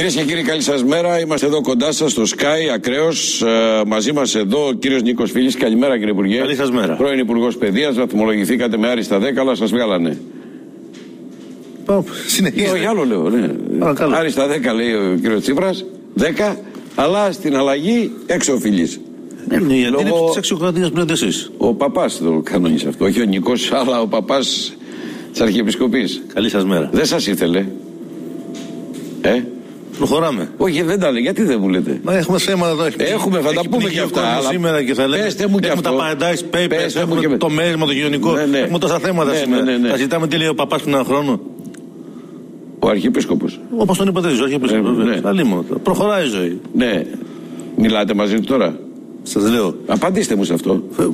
Κυρίες και κύριοι, καλή σας μέρα. Είμαστε εδώ κοντά σας στο Sky, ακραίος. Ε, μαζί μας εδώ ο κύριος Νίκος Φίλης. Καλημέρα, κύριε Υπουργέ. Καλή σας μέρα. Πρώην Υπουργός Παιδείας, βαθμολογηθήκατε με άριστα 10, αλλά σας βγάλανε. Συνεχίζετε. Όχι, άλλο λέω. Ναι. Παρακαλώ. Άριστα 10 λέει ο κύριος Τσίπρας. 10, αλλά στην αλλαγή έξω ο Φίλης. Ναι, ναι, η αντίληψη Λόγω- της αξιοκρατία που λέτε εσείς. Ο παπάς το κανόνισε αυτό. Όχι ο Νικό, αλλά ο παπάς της Αρχιεπισκοπής. Καλή σας μέρα. Δεν σας ήθελε. Ε, Προχωράμε. όχι, δεν τα λέει. Γιατί δεν μου λέτε; Μα έχουμε θέματα εδώ. έχει- Έχουμε, θα έχει τα πούμε πνιγεί και ο αυτά, κόσμος αλλά Σήμερα και θα λέμε. πέστε μου και έχουμε αυτό. τα paradise papers, Πέστε μου έχουμε και- το μέρισμα, το κοινωνικό. Ναι, ναι. Έχουμε τόσα θέματα Ναι, σήμερα. ναι, ναι, ναι. Θα ζητάμε τι λέει ο παπάς πριν ένα χρόνο. Ο Αρχιεπίσκοπος. Όπως τον είπατε, ζωή. Ε, ναι. Αλλήμον. Προχωράει η ζωή. Ναι. Μιλάτε μαζί του τώρα; Σας λέω. Απαντήστε μου σε αυτό. ε,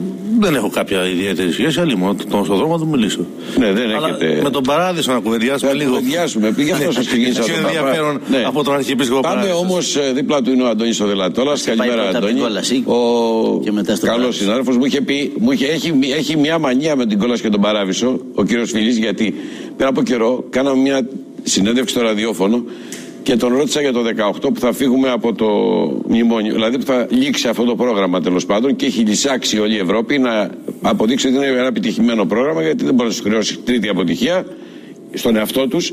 Δεν έχω κάποια ιδιαίτερη σχέση, αλλήμον. Τον στον δρόμο θα του μιλήσω. Ναι, δεν Αλλά έχετε. με τον παράδεισο να κουβεντιάσουμε Θα λίγο. κουβεντιάσουμε. Γι' αυτό σας ξεκίνησα Πιο αυτό το ενδιαφέρον πράγμα. Ναι. από τον Αρχιεπίσκοπο Πάμε Παράδεισος. όμως, δίπλα του είναι ο Αντώνης ο Δελατόλα. Καλημέρα, πρώτα από την Αντώνη. κόλαση Ο και μετά στο καλός Παράδεισο. συνάδελφος μου είχε πει, μου είχε, έχει, έχει μια μανία με την κόλαση και τον παράβησο, ο κύριος Φιλής, γιατί πριν από καιρό κάναμε μια συνέντευξη στο ραδιόφωνο και τον ρώτησα για το 18 που θα φύγουμε από το μνημόνιο. Δηλαδή που θα λήξει αυτό το πρόγραμμα τέλος πάντων και έχει λυσάξει όλη η Ευρώπη να αποδείξει ότι είναι ένα επιτυχημένο πρόγραμμα γιατί δεν μπορεί να σου χρεώσει τρίτη αποτυχία στον εαυτό τους.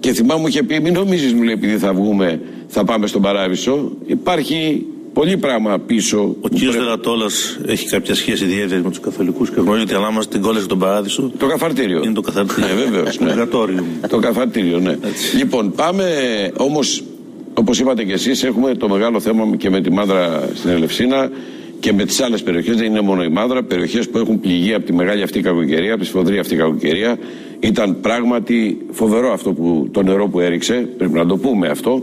Και θυμάμαι μου είχε πει: Μην νομίζεις, μου λέει, επειδή θα βγούμε, θα πάμε στον παράδεισο. Υπάρχει πολύ πράγμα πίσω. Ο που κύριος πρέπει- Δελατόλα έχει κάποια σχέση ιδιαίτερη με τους καθολικούς και γνωρίζει ότι ανάμεσα στην κόλαση των παράδεισο Το καθαρτήριο. είναι το καθαρτήριο. Ναι, βεβαίως. Το εργατόριο. Το καθαρτήριο, ναι. Έτσι. Λοιπόν, πάμε όμως, όπως είπατε κι εσείς, έχουμε το μεγάλο θέμα και με τη Μάδρα στην Ελευσίνα και με τις άλλες περιοχές. Δεν είναι μόνο η Μάδρα, περιοχές που έχουν πληγεί από τη μεγάλη αυτή κακοκαιρία, από τη σφοδρή αυτή κακοκαιρία. Ήταν πράγματι φοβερό αυτό που, το νερό που έριξε, πρέπει να το πούμε αυτό.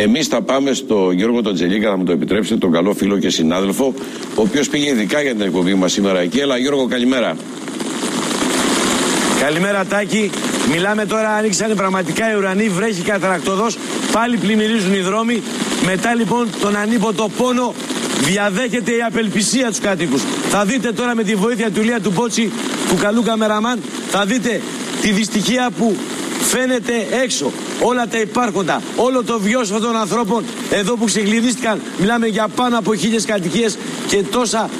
Εμείς θα πάμε στο Γιώργο τον Τζελίκα, θα μου το επιτρέψετε, τον καλό φίλο και συνάδελφο, ο οποίος πήγε ειδικά για την εκπομπή μας σήμερα εκεί. Έλα, Γιώργο, καλημέρα. Καλημέρα Τάκη. Μιλάμε τώρα, ανοίξανε πραγματικά οι ουρανοί, βρέχει καταρακτοδός, πάλι πλημμυρίζουν οι δρόμοι. Μετά λοιπόν τον ανίποτο πόνο διαδέχεται η απελπισία τους κατοίκους. Θα δείτε τώρα με τη βοήθεια του Ηλία του Μπότσι, του καλού καμεραμάν, θα δείτε τη δυστυχία που φαίνεται έξω. Όλα τα υπάρχοντα, όλο το βιώσιμο των ανθρώπων εδώ που ξεκλειδίστηκαν, μιλάμε για πάνω από χίλιες κατοικίες και τόσα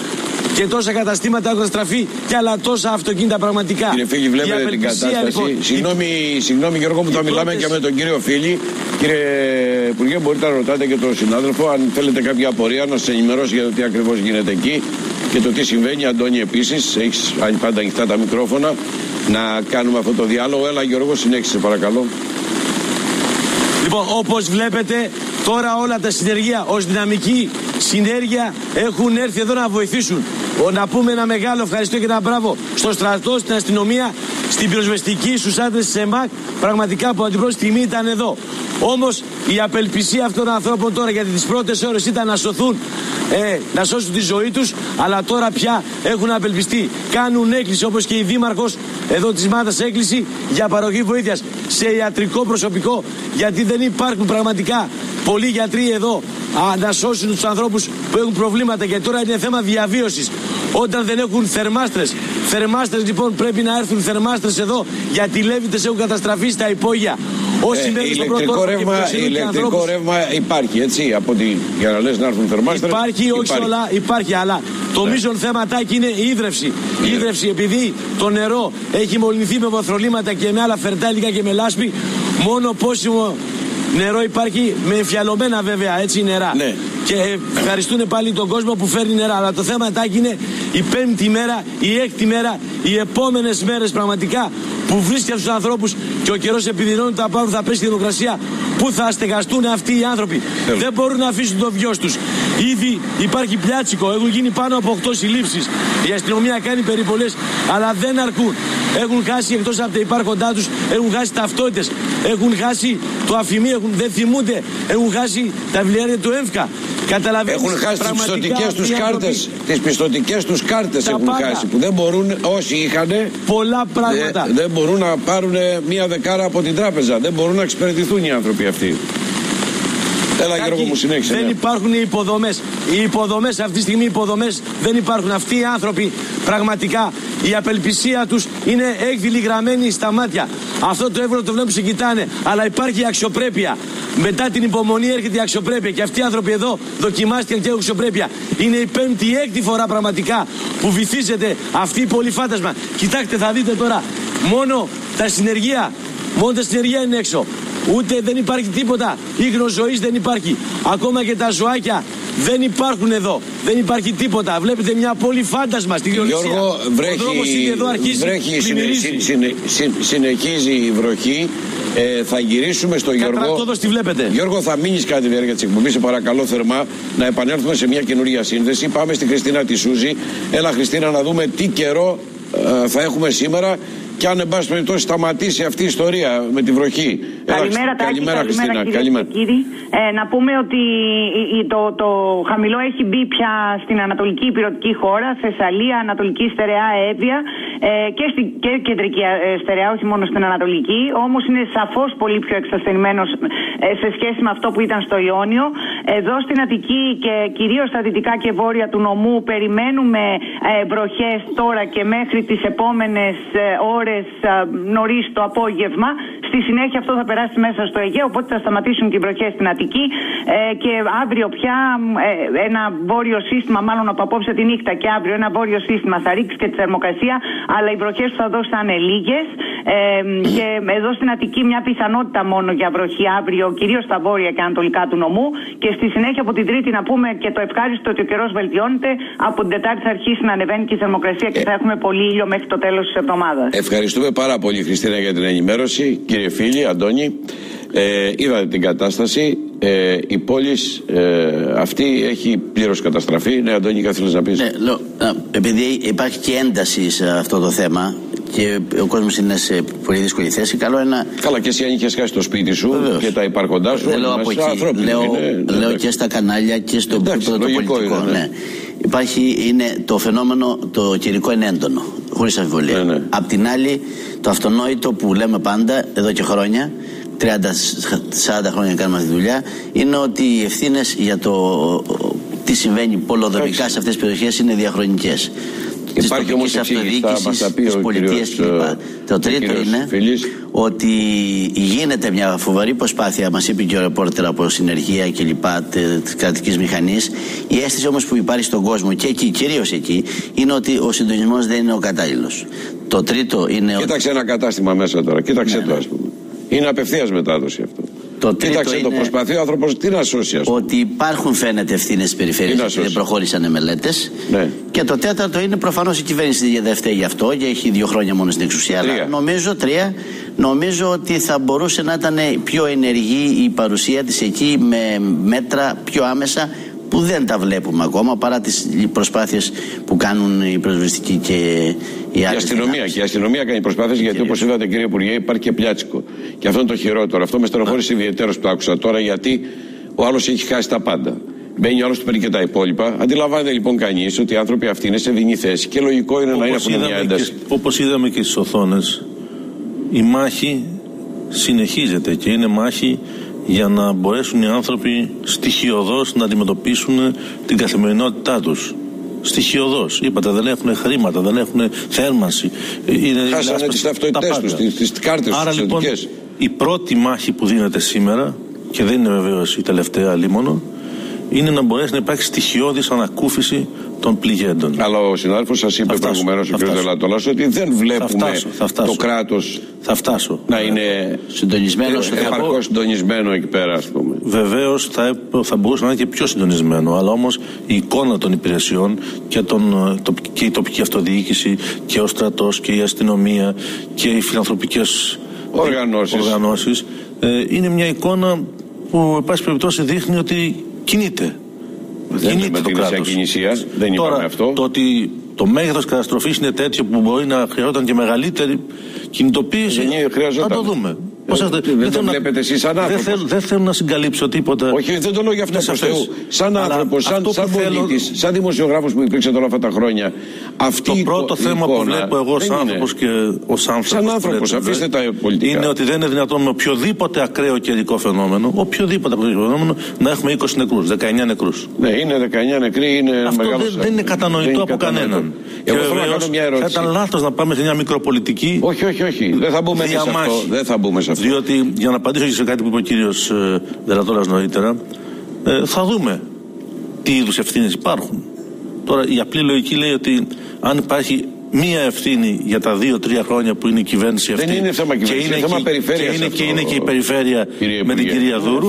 και τόσα καταστήματα έχουν στραφεί και άλλα τόσα αυτοκίνητα πραγματικά. Κύριε Φίλη, Η βλέπετε την απελπισία, κατάσταση. λοιπόν, συγγνώμη, συγγνώμη, Γιώργο μου, θα οι μιλάμε πρώτες- και με τον κύριο Φίλη. Κύριε Υπουργέ, μπορείτε να ρωτάτε και τον συνάδελφο αν θέλετε κάποια απορία να σας ενημερώσει για το τι ακριβώς γίνεται εκεί και το τι συμβαίνει. Αντώνη, επίσης, έχεις πάντα ανοιχτά τα μικρόφωνα να κάνουμε αυτό το διάλογο. Έλα, Γιώργο, συνέχισε, παρακαλώ. Λοιπόν, όπως βλέπετε, τώρα όλα τα συνεργεία ως δυναμική συνέργεια έχουν έρθει εδώ να βοηθήσουν. Ο, να πούμε ένα μεγάλο ευχαριστώ και ένα μπράβο στο στρατό, στην αστυνομία, στην πυροσβεστική, στους άντρες της ΕΜΑΚ, πραγματικά που την πρώτη στιγμή ήταν εδώ. Όμως η απελπισία αυτών των ανθρώπων τώρα, γιατί τις πρώτες ώρες ήταν να σωθούν, ε, να σώσουν τη ζωή τους, αλλά τώρα πια έχουν απελπιστεί. Κάνουν έκκληση όπως και η Δήμαρχος εδώ της Μάτας έκκληση για παροχή βοήθειας σε ιατρικό προσωπικό, γιατί δεν υπάρχουν πραγματικά πολλοί γιατροί εδώ α, να σώσουν τους ανθρώπους που έχουν προβλήματα και τώρα είναι θέμα διαβίωσης. Όταν δεν έχουν θερμάστρες, θερμάστρες λοιπόν πρέπει να έρθουν θερμάστρες εδώ γιατί οι λέβητες έχουν καταστραφεί στα υπόγεια. Όσοι Ε, μένουν στον πρώτο ηλεκτρικό όροφο και ρεύμα, φιλοξενούν και ηλεκτρικό ανθρώπους. ρεύμα υπάρχει, έτσι, από τη, για να λες να έρθουν θερμάστερες. Υπάρχει, όχι σε όλα, υπάρχει, αλλά το Ναι. μείζον θέματάκι είναι η ίδρυυση. Η ίδρυυση, επειδή το νερό έχει μολυνθεί με βοθρολίματα και με άλλα φερτάλικα και με λάσπη, μόνο πόσιμο νερό υπάρχει με εμφιαλωμένα βέβαια έτσι νερά. Ναι. Και ε, ευχαριστούν πάλι τον κόσμο που φέρνει νερά. Αλλά το θέματάκι είναι η πέμπτη μέρα, η έκτη μέρα, οι επόμενες μέρες πραγματικά που βρίσκεται στου ανθρώπους και ο καιρός επιδεινώνει τα πάνω, θα πέσει η δημοκρασία. Πού θα στεγαστούν αυτοί οι άνθρωποι. Θέλω. Δεν μπορούν να αφήσουν το βιός τους. Ήδη υπάρχει πλιάτσικο, έχουν γίνει πάνω από 8 συλλήψεις. Η αστυνομία κάνει περιπολές, αλλά δεν αρκούν. Έχουν χάσει εκτός από τα υπάρχοντά τους, έχουν χάσει ταυτότητες, έχουν χάσει το αφημί, έχουν, δεν θυμούνται, έχουν χάσει τα βιβλιάρια του ΕΜΦΚΑ. Καταλαβαίνεις, Έχουν χάσει τις πραγματικά πιστοτικές αυτοί τους οι άνθρωποι, κάρτες. Τις πιστοτικές τους κάρτες Τα έχουν πάντα. χάσει. Που δεν μπορούν, όσοι είχαν, Πολλά πράγματα. δεν, δεν μπορούν να πάρουν μία δεκάρα από την τράπεζα. Δεν μπορούν να εξυπηρετηθούν οι άνθρωποι αυτοί. Έλα, Τάκη, Γιώργο μου, συνέχισε. Δεν ναι. υπάρχουν οι υποδομές. Οι υποδομές αυτή τη στιγμή, οι υποδομές δεν υπάρχουν. Αυτοί οι άνθρωποι πραγματικά η απελπισία τους είναι έκδηλη γραμμένη στα μάτια. Αυτό το εύρο το βλέπουν σε κοιτάνε. Αλλά υπάρχει αξιοπρέπεια. Μετά την υπομονή έρχεται η αξιοπρέπεια. Και αυτοί οι άνθρωποι εδώ δοκιμάστηκαν και έχουν αξιοπρέπεια. Είναι η πέμπτη ή έκτη φορά πραγματικά που βυθίζεται αυτή η πολυφάντασμα. Κοιτάξτε, θα δείτε τώρα. Μόνο τα συνεργεία, μόνο τα συνεργεία είναι έξω. Ούτε δεν υπάρχει τίποτα. Ήγνος ζωής δεν υπάρχει. Ακόμα και τα ζωάκια δεν υπάρχουν εδώ. Δεν υπάρχει τίποτα. Βλέπετε μια πόλη φάντασμα στη Διονυσία. Γιώργο, βρέχει, εδώ αρχίζει, βρέχει συνε, συνε, συνε, συνεχίζει η βροχή. Ε, θα γυρίσουμε στο Γιώργο. Κατρακτόδος τη βλέπετε. Γιώργο, θα μείνεις κάτι τη διάρκεια της εκπομπής. Σε παρακαλώ θερμά να επανέλθουμε σε μια καινούργια σύνδεση. Πάμε στη Χριστίνα τη Σούζη. Έλα, Χριστίνα, να δούμε τι καιρό ε, θα έχουμε σήμερα και αν εν πάση περιπτώσει σταματήσει αυτή η ιστορία με τη βροχή. Καλημέρα, Τάκη, καλημέρα, Χριστίνα. Καλημέρα. Κύριοι. Ε, να πούμε ότι το, το χαμηλό έχει μπει πια στην ανατολική υπηρετική χώρα, Θεσσαλία, Ανατολική Στερεά, Εύβοια ε, και στην και κεντρική ε, Στερεά, όχι μόνο στην Ανατολική. Όμως είναι σαφώς πολύ πιο εξασθενημένος ε, σε σχέση με αυτό που ήταν στο Ιόνιο. Εδώ στην Αττική και κυρίως στα δυτικά και βόρεια του νομού περιμένουμε ε, βροχές τώρα και μέχρι τις επόμενες ε, ώρες νωρίς το απόγευμα. Στη συνέχεια αυτό θα περάσει μέσα στο Αιγαίο, οπότε θα σταματήσουν και οι βροχές στην Αττική. Ε, και αύριο πια ε, ένα βόρειο σύστημα, μάλλον από απόψε τη νύχτα και αύριο ένα βόρειο σύστημα θα ρίξει και τη θερμοκρασία, αλλά οι βροχές που θα δώσει θα είναι λίγες. Ε, και εδώ στην Αττική μια πιθανότητα μόνο για βροχή αύριο, κυρίως στα βόρεια και ανατολικά του νομού. Και στη συνέχεια από την Τρίτη να πούμε και το ευχάριστο ότι ο καιρός βελτιώνεται. Από την Τετάρτη θα αρχίσει να ανεβαίνει και η θερμοκρασία και θα έχουμε πολύ ήλιο μέχρι το τέλος της εβδομάδας. Ευχαριστούμε πάρα πολύ, Χριστίνα, για την ενημέρωση. Κύριε φίλοι, Αντώνη, ε, είδατε την κατάσταση. Ε, η πόλης ε, αυτή έχει πλήρως καταστραφεί. Ναι, Αντώνη, κάτι να πεις; Ναι, λέω, επειδή υπάρχει και ένταση σε αυτό το θέμα και ο κόσμος είναι σε πολύ δύσκολη θέση, καλό είναι να. Καλά, και εσύ αν είχες χάσει το σπίτι σου Βεβαίως. και τα υπαρχοντά σου. Δεν λέω από εκεί. Λέω, είναι, λέω και στα κανάλια και στο Εντάξει, το πολιτικό. Είναι, ναι. ναι. Υπάρχει, είναι το φαινόμενο, το καιρικό είναι έντονο, χωρίς αμφιβολία. Ναι, ναι. Απ' την άλλη, το αυτονόητο που λέμε πάντα εδώ και χρόνια, 30-40 χρόνια κάνουμε αυτή τη δουλειά, είναι ότι οι ευθύνες για το τι συμβαίνει πολοδομικά σε αυτές τις περιοχές είναι διαχρονικές. Υπάρχει όμως εξήγηση, της πολιτείας κλπ. Ε, το τρίτο είναι ότι γίνεται μια φοβερή προσπάθεια, μας είπε και ο ρεπόρτερ από συνεργεία κλπ. της κρατικής μηχανής. Η αίσθηση όμως που υπάρχει στον κόσμο και εκεί, κυρίως εκεί, είναι ότι ο συντονισμός δεν είναι ο κατάλληλος. Το τρίτο είναι. Κοίταξε ένα κατάστημα μέσα τώρα, κοίταξε ναι, το ας ναι. πούμε. Είναι απευθείας μετάδοση αυτό. Το Κοίταξε, είναι το προσπαθεί ο άνθρωπος τι να σώσει. Ότι υπάρχουν φαίνεται ευθύνες στι περιφέρειε και δεν προχώρησαν οι μελέτες. Ναι. Και το τέταρτο είναι προφανώς η κυβέρνηση δεν φταίει γι' αυτό και έχει δύο χρόνια μόνο στην εξουσία. Τρία. Αλλά νομίζω, τρία, νομίζω ότι θα μπορούσε να ήταν πιο ενεργή η παρουσία της εκεί με μέτρα πιο άμεσα που δεν τα βλέπουμε ακόμα παρά τις προσπάθειες που κάνουν οι προσβεστικοί και οι άλλοι. Η αστυνομία, και η αστυνομία κάνει προσπάθειες γιατί όπως είδατε κύριε Υπουργέ υπάρχει και πλιάτσικο. Και αυτό είναι το χειρότερο. Αυτό με στενοχώρησε ιδιαίτερος που το άκουσα τώρα γιατί ο άλλος έχει χάσει τα πάντα. Μπαίνει ο άλλος του παίρνει και τα υπόλοιπα. Αντιλαμβάνεται λοιπόν κανείς ότι οι άνθρωποι αυτοί είναι σε δινή θέση και λογικό είναι όπως να είναι από μια ένταση. Όπως είδαμε και στις οθόνες, η μάχη συνεχίζεται και είναι μάχη για να μπορέσουν οι άνθρωποι στοιχειοδός να αντιμετωπίσουν την καθημερινότητά τους. Στοιχειοδός. Είπατε δεν έχουν χρήματα, δεν έχουν θέρμανση. Είναι Χάσανε τις ταυτότητές τους, τις, τις κάρτες Άρα λοιπόν η πρώτη μάχη που δίνεται σήμερα και δεν είναι βεβαίως η τελευταία λίμωνο είναι να μπορέσει να υπάρχει στοιχειώδης ανακούφιση των πληγέντων. Αλλά ο συνάδελφος σας είπε προηγουμένως, ο κ. Δελατολά, ότι δεν βλέπουμε θα φτάσω, το κράτος να είναι συντονισμένος, επαρκώς συντονισμένο εκεί πέρα, ας πούμε. Βεβαίως θα, θα μπορούσε να είναι και πιο συντονισμένο, αλλά όμως η εικόνα των υπηρεσιών και, τον, το, και η τοπική αυτοδιοίκηση και ο στρατός και η αστυνομία και οι φιλανθρωπικές οργανώσεις ε, είναι μια εικόνα που, εν πάση περιπτώσει, δείχνει ότι κινείται. Δεν κινείται το κράτος. δεν Τώρα, αυτό. Το ότι το μέγεθος καταστροφής είναι τέτοιο που μπορεί να χρειαζόταν και μεγαλύτερη κινητοποίηση. Δεν θα το δούμε. Πώς δεν, δεν, δεν το βλέπετε εσείς σαν άνθρωπος. Δεν, δεν θέλω να συγκαλύψω τίποτα. Όχι, δεν το λέω για αυτό προ Θεού. Σαν άνθρωπος, σαν, σαν πολίτη, σαν δημοσιογράφος που υπήρξε όλα αυτά τα χρόνια. Αυτή το πρώτο θέμα που βλέπω εγώ σαν άνθρωπος και ως άνθρωπος. Σαν άνθρωπος, αφήστε τα πολιτικά. Είναι ότι δεν είναι δυνατόν με οποιοδήποτε ακραίο καιρικό φαινόμενο, οποιοδήποτε ακραίο φαινόμενο, να έχουμε 20 νεκρούς, 19 νεκρούς. Ναι, είναι 19 νεκροί, είναι μεγάλο. Αυτό δεν είναι κατανοητό από κανέναν. Εγώ θέλω να κάνω μια ερώτηση. Θα ήταν λάθος να πάμε σε μια μικροπολιτική. Όχι, όχι, όχι. Δεν θα μπούμε σε αυτό. Δεν θα μπούμε σε αυτό. Αυτό. Διότι, για να απαντήσω και σε κάτι που είπε ο κύριος Δελατόρας νωρίτερα, ε, θα δούμε τι είδους ευθύνες υπάρχουν. Τώρα, η απλή λογική λέει ότι αν υπάρχει μία ευθύνη για τα δύο-τρία χρόνια που είναι η κυβέρνηση αυτή. Δεν είναι θέμα κυβέρνηση, είναι θέμα περιφέρειας. Και είναι, και είναι και η περιφέρεια Κύριε με την Υπουργέ. κυρία Δούρου.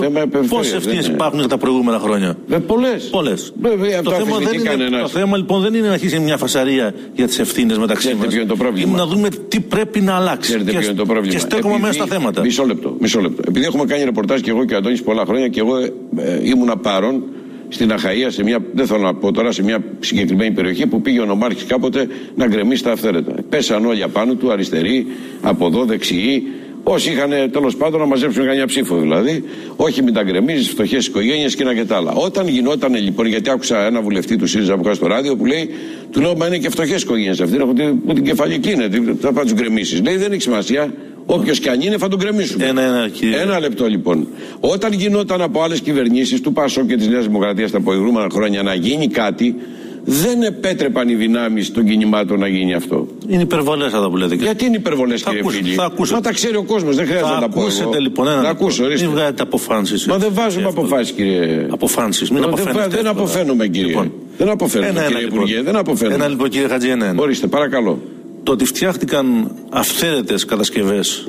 Πόσες ευθύνες υπάρχουν για τα προηγούμενα χρόνια; Πολλές. Πολλές. Βέβαια, Το αυτό θέμα, δεν αμφισβητεί είναι, κανένας. το θέμα λοιπόν δεν είναι να αρχίσει μια φασαρία για τις ευθύνες μεταξύ Ξέρετε μας. ποιο είναι το πρόβλημα. να δούμε τι πρέπει να αλλάξει. Ξέρετε και, ποιο είναι το πρόβλημα. Και στέκομαι Επειδή- μέσα στα θέματα. Μισό λεπτό, μισό λεπτό. Επειδή έχουμε κάνει ρεπορτάζ και εγώ και ο Αντώνης πολλά χρόνια και εγώ ε, ε, ήμουνα παρόν στην Αχαΐα, σε μια, δεν θέλω να πω τώρα, σε μια συγκεκριμένη περιοχή που πήγε ο Νομάρχης κάποτε να γκρεμίσει τα αυθαίρετα. Πέσαν όλοι απάνω του, αριστεροί, από εδώ, δεξιοί, όσοι είχαν τέλος πάντων να μαζέψουν κανένα ψήφο δηλαδή. Όχι μην τα γκρεμίζεις, φτωχές οικογένειες και ένα και τα άλλα. Όταν γινόταν λοιπόν, γιατί άκουσα ένα βουλευτή του ΣΥΡΙΖΑ που είχα στο ράδιο που λέει, του λέω, Μα είναι και φτωχές οικογένειες αυτοί, από την, που την κεφαλική είναι, τι- θα πάνε τους γκρεμίσεις. Λέει, δεν έχει σημασία. Όποιος και αν είναι θα τον γκρεμίσουμε. Ένα, ένα, κύριε. Ένα λεπτό λοιπόν. Όταν γινόταν από άλλες κυβερνήσεις του ΠΑΣΟ και της Νέας Δημοκρατίας τα προηγούμενα χρόνια να γίνει κάτι, δεν επέτρεπαν οι δυνάμεις των κινημάτων να γίνει αυτό. Είναι υπερβολές αυτά που λέτε. Γιατί είναι υπερβολές, Θα κύριε ακούσετε, Φίλη; θα ακούσετε. Μα τα ξέρει ο κόσμος, δεν χρειάζεται Θα να τα πω. ακούσετε εγώ. λοιπόν ένα. Να λεπτό. ακούσω, ορίστε. Μην βγάλετε αποφάνσει. Μα δεν βάζουμε αποφάσεις, κύριε. Αποφάνσει. Μην δεν, αποφαίνεστε. δεν εύκολα. αποφαίνουμε, κύριε. Λοιπόν, δεν αποφαίνουμε, ένα, ένα, κύριε λοιπόν. Υπουργέ. Δεν αποφαίνουμε. Ένα λοιπόν, κύριε Χατζη, ένα, ένα. Ορίστε, παρακαλώ. Το ότι φτιάχτηκαν αυθαίρετες κατασκευές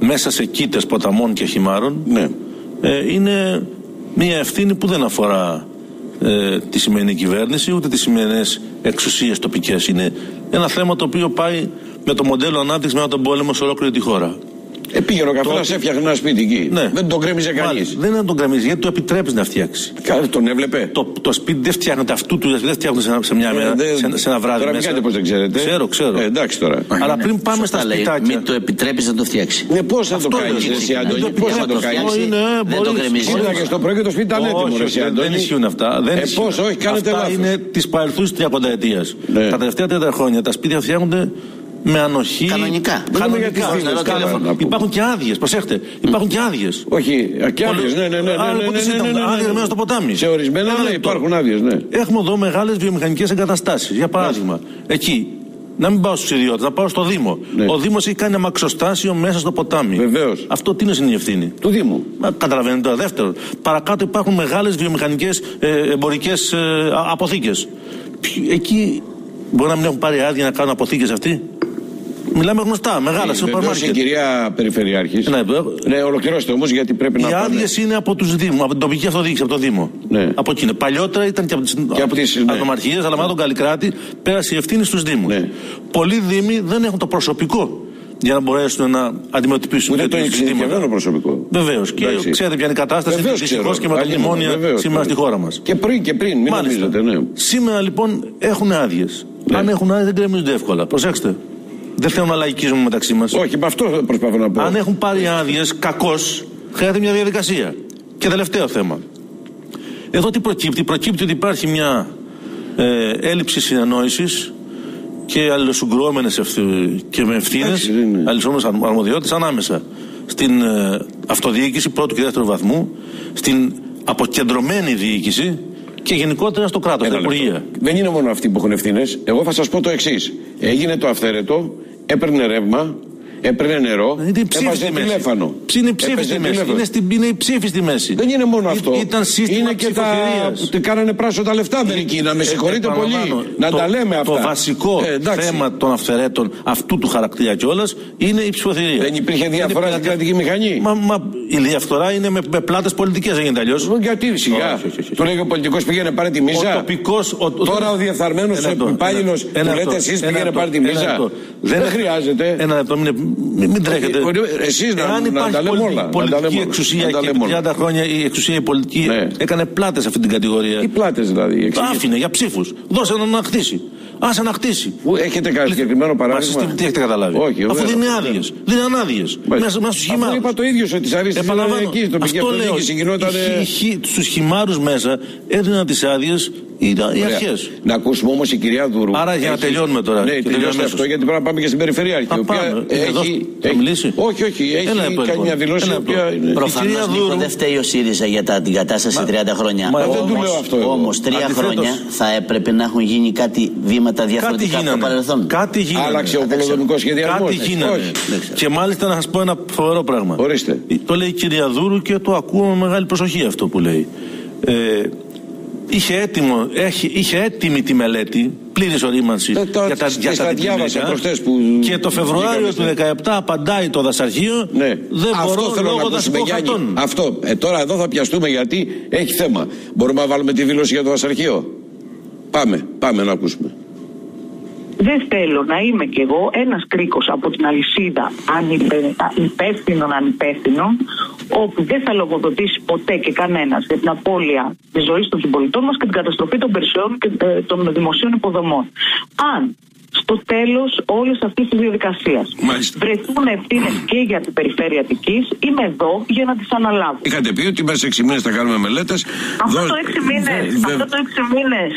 μέσα σε κήτες ποταμών και χυμάρων Ναι. ε, είναι μια ευθύνη που δεν αφορά ε, τη σημερινή κυβέρνηση ούτε τις σημερινές εξουσίες τοπικές. Είναι ένα θέμα το οποίο πάει με το μοντέλο ανάπτυξης μετά τον πόλεμο σε ολόκληρη τη χώρα. Ε, πήγαινε ο καθένα, ότι- έφτιαχνε ένα σπίτι εκεί. Ναι. Δεν τον κρέμιζε κανείς. Μάλιστα. Δεν είναι να τον καμίζει, γιατί του επιτρέπεις να φτιάξει. Τον έβλεπε. Το, το σπίτι δεν φτιάχνεται αυτού του, δεν φτιάχνεται σε, ένα- σε μια Ε, μέρα, δεν- σε, σε ένα βράδυ. Τώρα μην μέσα. κάνετε πως δεν ξέρετε. Ξέρω, ξέρω. Ε, εντάξει τώρα. Αλλά πριν πάμε Σωστά στα λέει, σπιτάκια. Μην το επιτρέπεις να το φτιάξει. Ναι, πώς θα το Αυτό κάνεις, λέω, εσύ δεν Αντώνη, το πώς θα το επιτρέπεις. κάνεις. Αυτό είναι, Δεν το μπορείς- γκρεμίζει. μπορείς- Κοίταγε στο πρωί και το σπίτι ήταν έτοιμο. Όχι, ρε, όχι, εσύ, δεν, δεν Αντώνη; ισχύουν αυτά. Δεν Ε, ισχύουν. πώς, όχι, κάνετε αυτά λάθος. είναι της παρελθούς 30 ετίας. Ναι. Τα τελευταία 30 χρόνια τα σπίτια φτιάχνονται με ανοχή. Κανονικά. Μιλούμε για τις Κανονικά. φύλες, Κανονικά. καλά, να πούμε. Υπάρχουν και άδειες, προσέχτε. Υπάρχουν και άδειες. Όχι, και άδειες. Ναι, ναι, ναι. ναι, Άρα, ναι, πότε ναι, ναι, ήταν ναι, ναι, άδειες ναι. μέσα στο ποτάμι. Σε ορισμένα Ένα ναι, λεπτό. υπάρχουν άδειες, ναι. Έχουμε εδώ μεγάλες βιομηχανικές εγκαταστάσεις. Για παράδειγμα, εκεί. Να μην πάω στους ιδιώτες, να πάω στο Δήμο. Ναι. Ο Δήμος έχει κάνει αμαξοστάσιο μέσα στο ποτάμι. Βεβαίως. Αυτό τι είναι στην ευθύνη; Του Δήμου. Μα, καταλαβαίνετε τώρα. Δεύτερον, παρακάτω υπάρχουν μεγάλες βιομηχανικές ε, εμπορικές αποθήκες. Εκεί μπορεί να μην έχουν πάρει άδεια να κάνουν αποθήκες αυτοί; Μιλάμε γνωστά, μεγάλα σούπερ Βεβαίως η μάρκετ. κυρία Περιφερειάρχης. Ναι, Ναι, ολοκληρώστε όμως γιατί πρέπει οι να πάμε. άδειες είναι από τους Δήμου, από την τοπική αυτοδιοίκηση, από το Δήμο. Ναι. Από εκεί είναι. Παλιότερα ήταν και από τις από τις, ναι. ατομαρχίες, αλλά μετά τον Καλλικράτη πέρασε η ευθύνη στους Δήμους. Ναι. Πολλοί Δήμοι δεν έχουν το προσωπικό για να μπορέσουν να αντιμετωπίσουν Ούτε το τέτοιου εξειδικευμένο ζητήματα. προσωπικό. Βεβαίως. Και Εντάξει. ξέρετε ποια είναι η κατάσταση Βεβαίως δυστυχώς ξέρω. και με τα Αλλήμον, μνημόνια βεβαίως, σήμερα στη βεβαίως. χώρα μας. Και πριν και πριν, μην νομίζετε, ναι. Σήμερα λοιπόν έχουν άδειες. Ναι. Αν έχουν άδειες δεν κρεμίζονται εύκολα. Προσέξτε. Δεν θέλω να λαϊκίζουμε μεταξύ μας. Όχι, με αυτό προσπαθώ να πω. Αν έχουν πάρει άδειες κακώς, χρειάζεται μια διαδικασία. Και τελευταίο θέμα. Εδώ τι προκύπτει; Προκύπτει ότι υπάρχει μια ε, έλλειψη συνεννόησης και αλληλοσυγκρουόμενες και με ευθύνες, Εντάξει, δεν είναι. αλληλοσυγκρουόμενες αρμοδιότητες ανάμεσα στην ε, αυτοδιοίκηση πρώτου και δεύτερου βαθμού, στην αποκεντρωμένη διοίκηση και γενικότερα στο κράτος, στα Ένα λεπτό. υπουργεία. Δεν είναι μόνο αυτοί που έχουν ευθύνες. Εγώ θα σας πω το εξής. Έγινε το αυθαίρετο, έπαιρνε ρεύμα, έπαιρνε νερό, Είναι η ψήφι έβαζε στη μέση. τηλέφωνο. Είναι η ψήφι Έπαιζε στη μέση. τηλέφωνο. Είναι, στην, είναι η ψήφι στη μέση. Δεν είναι μόνο Ή- αυτό. Ήταν σύστημα είναι και τα ψηφοφορίας. που κάνανε πράσο τα λεφτά μερικοί. Να με συγχωρείτε πολύ. Επαναλαμβάνω, Να το, τα λέμε αυτά. Το βασικό Ε, εντάξει. θέμα των αυθαιρέτων αυτού του χαρακτήρα κιόλας είναι η ψηφοθυρία. Δεν υπήρχε διαφορά Είναι στην κρατική μηχανή. Μα, μα η διαφθορά είναι με, με πλάτες πολιτικές, δεν γίνεται αλλιώς. Γιατί σιγά. Όχι, όχι, όχι. Του λέει ο πολιτικός πήγαινε πάρε τη Ο μίζα. τοπικό. Τώρα ο διεφθαρμένος υπάλληλο του λέτε εσείς πήγαινε πάρε τη μίζα. Δεν χρειάζεται. Ένα λεπτό, μην, μην, μην τρέχετε. Εσείς να- Εάν να υπάρχει τα λέμε πολι- όλα, να τα πολιτική λέμε όλα, εξουσία να τα και λέμε επί όλα. 30 χρόνια η εξουσία η πολιτική Ναι. έκανε πλάτες σε αυτή την κατηγορία. Τι πλάτες δηλαδή. Το εξηγήστε. άφηνε για ψήφους. Δώσε να να χτίσει. Άσε να χτίσει. Που έχετε κάποιο συγκεκριμένο Μα εσείς παράδειγμα. τι, τι έχετε καταλάβει; Όχι, Αφού βέβαια. δεν είναι άδειες. Δεν είναι ανάδειε. Μέσα, μέσα στους Αφού χυμάρους. είπα το ίδιο ότι τι αρέσει Επαναλαμβάνω. εκεί, στην τοπική Αυτό λέω. αυτοδιοίκηση γινόταν. Στους χυμάρους μέσα έδιναν τις άδειες οι, οι αρχές. Να ακούσουμε όμως η κυρία Δούρου. Άρα για να τελειώνουμε τώρα. Ναι, τελειώστε αυτό γιατί πρέπει να πάμε και στην περιφερειάρχη. Θα η οποία πάμε. Ε, έχει, εδώ, θα έχει- μιλήσει. Όχι, όχι. Έχει Ένα λεπτό, κάνει λοιπόν. μια δηλώση η Ένα οποία. λεπτό. είναι- Προφανώς. Προφανώ κυρία Δούρου- δεν φταίει ο ΣΥΡΙΖΑ για τα, την κατάσταση 30 χρόνια. μα εγώ δεν του λέω αυτό εγώ. Όμως τρία Αντιθέτως. χρόνια θα έπρεπε να έχουν γίνει κάτι βήματα Κάτι διαφορετικά από το γίνανε. παρελθόν. Κάτι γίνανε. Άλλαξε ο πολεμικό σχεδιασμό. Κάτι γίνανε. Και μάλιστα να σας πω ένα φοβερό πράγμα. Ορίστε. Το λέει η κυρία Δούρου και το ακούω με μεγάλη προσοχή αυτό που λέει. Ε, είχε, έτοιμο, έχει, είχε έτοιμη τη μελέτη, πλήρης ορίμανση Ε, το- για τα, και για στα τα διάβασα αντιπληνικά. προχτές που Και το Φεβρουάριο βγήκαμε του 2017 απαντάει το δασαρχείο. Ναι. Δεν Αυτό μπορώ θέλω να λόγω ακούσουμε, δασικών Γιάννη. χαρτών. Αυτό. Ε, τώρα εδώ θα πιαστούμε γιατί έχει θέμα. Μπορούμε να βάλουμε τη δήλωση για το βασαρχείο. Πάμε, πάμε να ακούσουμε. Δεν θέλω να είμαι κι εγώ ένας κρίκος από την αλυσίδα ανυπε- υπεύθυνων ανυπεύθυνων όπου δεν θα λογοδοτήσει ποτέ και κανένας για την απώλεια της ζωής των συμπολιτών μας και την καταστροφή των περισσότερων και ε, των δημοσίων υποδομών. Αν στο τέλος όλης αυτής της διαδικασίας Μάλιστα. βρεθούν ευθύνες και για την περιφέρεια Αττικής, είμαι εδώ για να τις αναλάβω. Είχατε πει ότι μέσα σε 6 μήνες θα κάνουμε μελέτες. Αυτό το έξι μήνες, αυτό το έξι μήνες,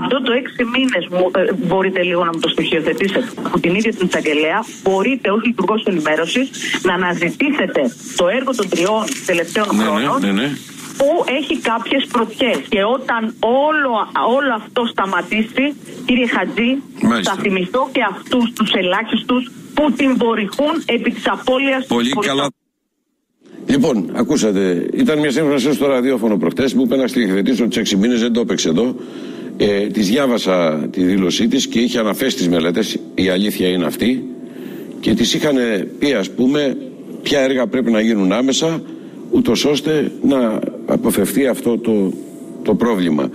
αυτό το έξι μήνες μου, ε, μπορείτε λίγο να μου το στοιχειοθετήσετε από την ίδια την εισαγγελέα, μπορείτε ως λειτουργός ενημέρωσης να αναζητήσετε το έργο των τριών τελευταίων Ναι, ναι, χρόνων ναι, ναι. Που έχει κάποιες πρωτιές και όταν όλο, όλο αυτό σταματήσει, κύριε Χατζή, Μάλιστα. θα θυμηθώ και αυτούς τους ελάχιστους που την βορυχούν επί της απώλειας των Πολύ πολιτών. καλά. Λοιπόν, ακούσατε, ήταν μια σύμφωνη στο ραδιόφωνο προχτές. Μου είπε να στοιχειοθετήσω τους 6 μήνες, δεν το έπαιξε εδώ. Ε, τη διάβασα τη δήλωσή της και είχε αναφέσει τις μελέτες. Η αλήθεια είναι αυτή. Και τη είχαν πει, ας πούμε, ποια έργα πρέπει να γίνουν άμεσα, ούτως ώστε να αποφευθεί αυτό το, το πρόβλημα.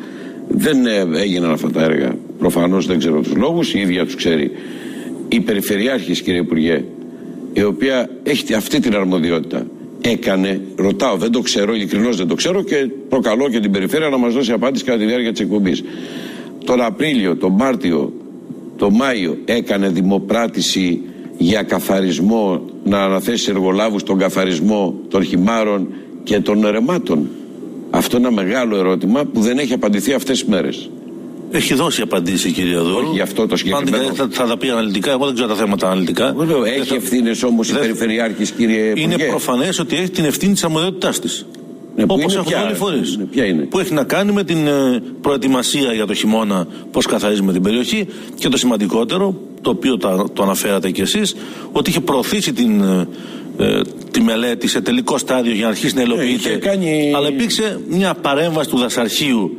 Δεν ε, έγιναν αυτά τα έργα. Προφανώς δεν ξέρω τους λόγους, η ίδια τους ξέρει. Η Περιφερειάρχης, κύριε Υπουργέ, η οποία έχει αυτή την αρμοδιότητα, έκανε, ρωτάω, δεν το ξέρω, ειλικρινώς δεν το ξέρω και προκαλώ και την περιφέρεια να μας δώσει απάντηση κατά τη διάρκεια της εκπομπής. Τον Απρίλιο, τον Μάρτιο, τον Μάιο έκανε δημοπράτηση για καθαρισμό, να αναθέσει εργολάβους τον καθαρισμό των χυμάρων και των ρεμάτων. Αυτό είναι ένα μεγάλο ερώτημα που δεν έχει απαντηθεί αυτές τις μέρες. Έχει δώσει απαντήσει η κυρία Δούρου. Όχι, γι' αυτό το συγκεκριμένο. Πάντα Θα, θα τα πει αναλυτικά. Εγώ δεν ξέρω τα θέματα αναλυτικά. Βέβαια, Δεν έχει θα- ευθύνες όμως η δεν- Περιφερειάρχης, κύριε Είναι Υπουργέ. προφανές ότι έχει την ευθύνη της αρμοδιότητάς της. Ναι, που Όπως είναι έχουν ποια- όλοι οι φορείς. ναι, ποια είναι; Που έχει να κάνει με την ε, προετοιμασία για το χειμώνα, πώς καθαρίζουμε την περιοχή και το σημαντικότερο, το οποίο το, το αναφέρατε κι εσείς, ότι είχε προωθήσει την, ε, ε, τη μελέτη σε τελικό στάδιο για να αρχίσει να υλοποιείται. Ναι, είχε κάνει- Αλλά υπήρξε μια παρέμβαση του δασαρχείου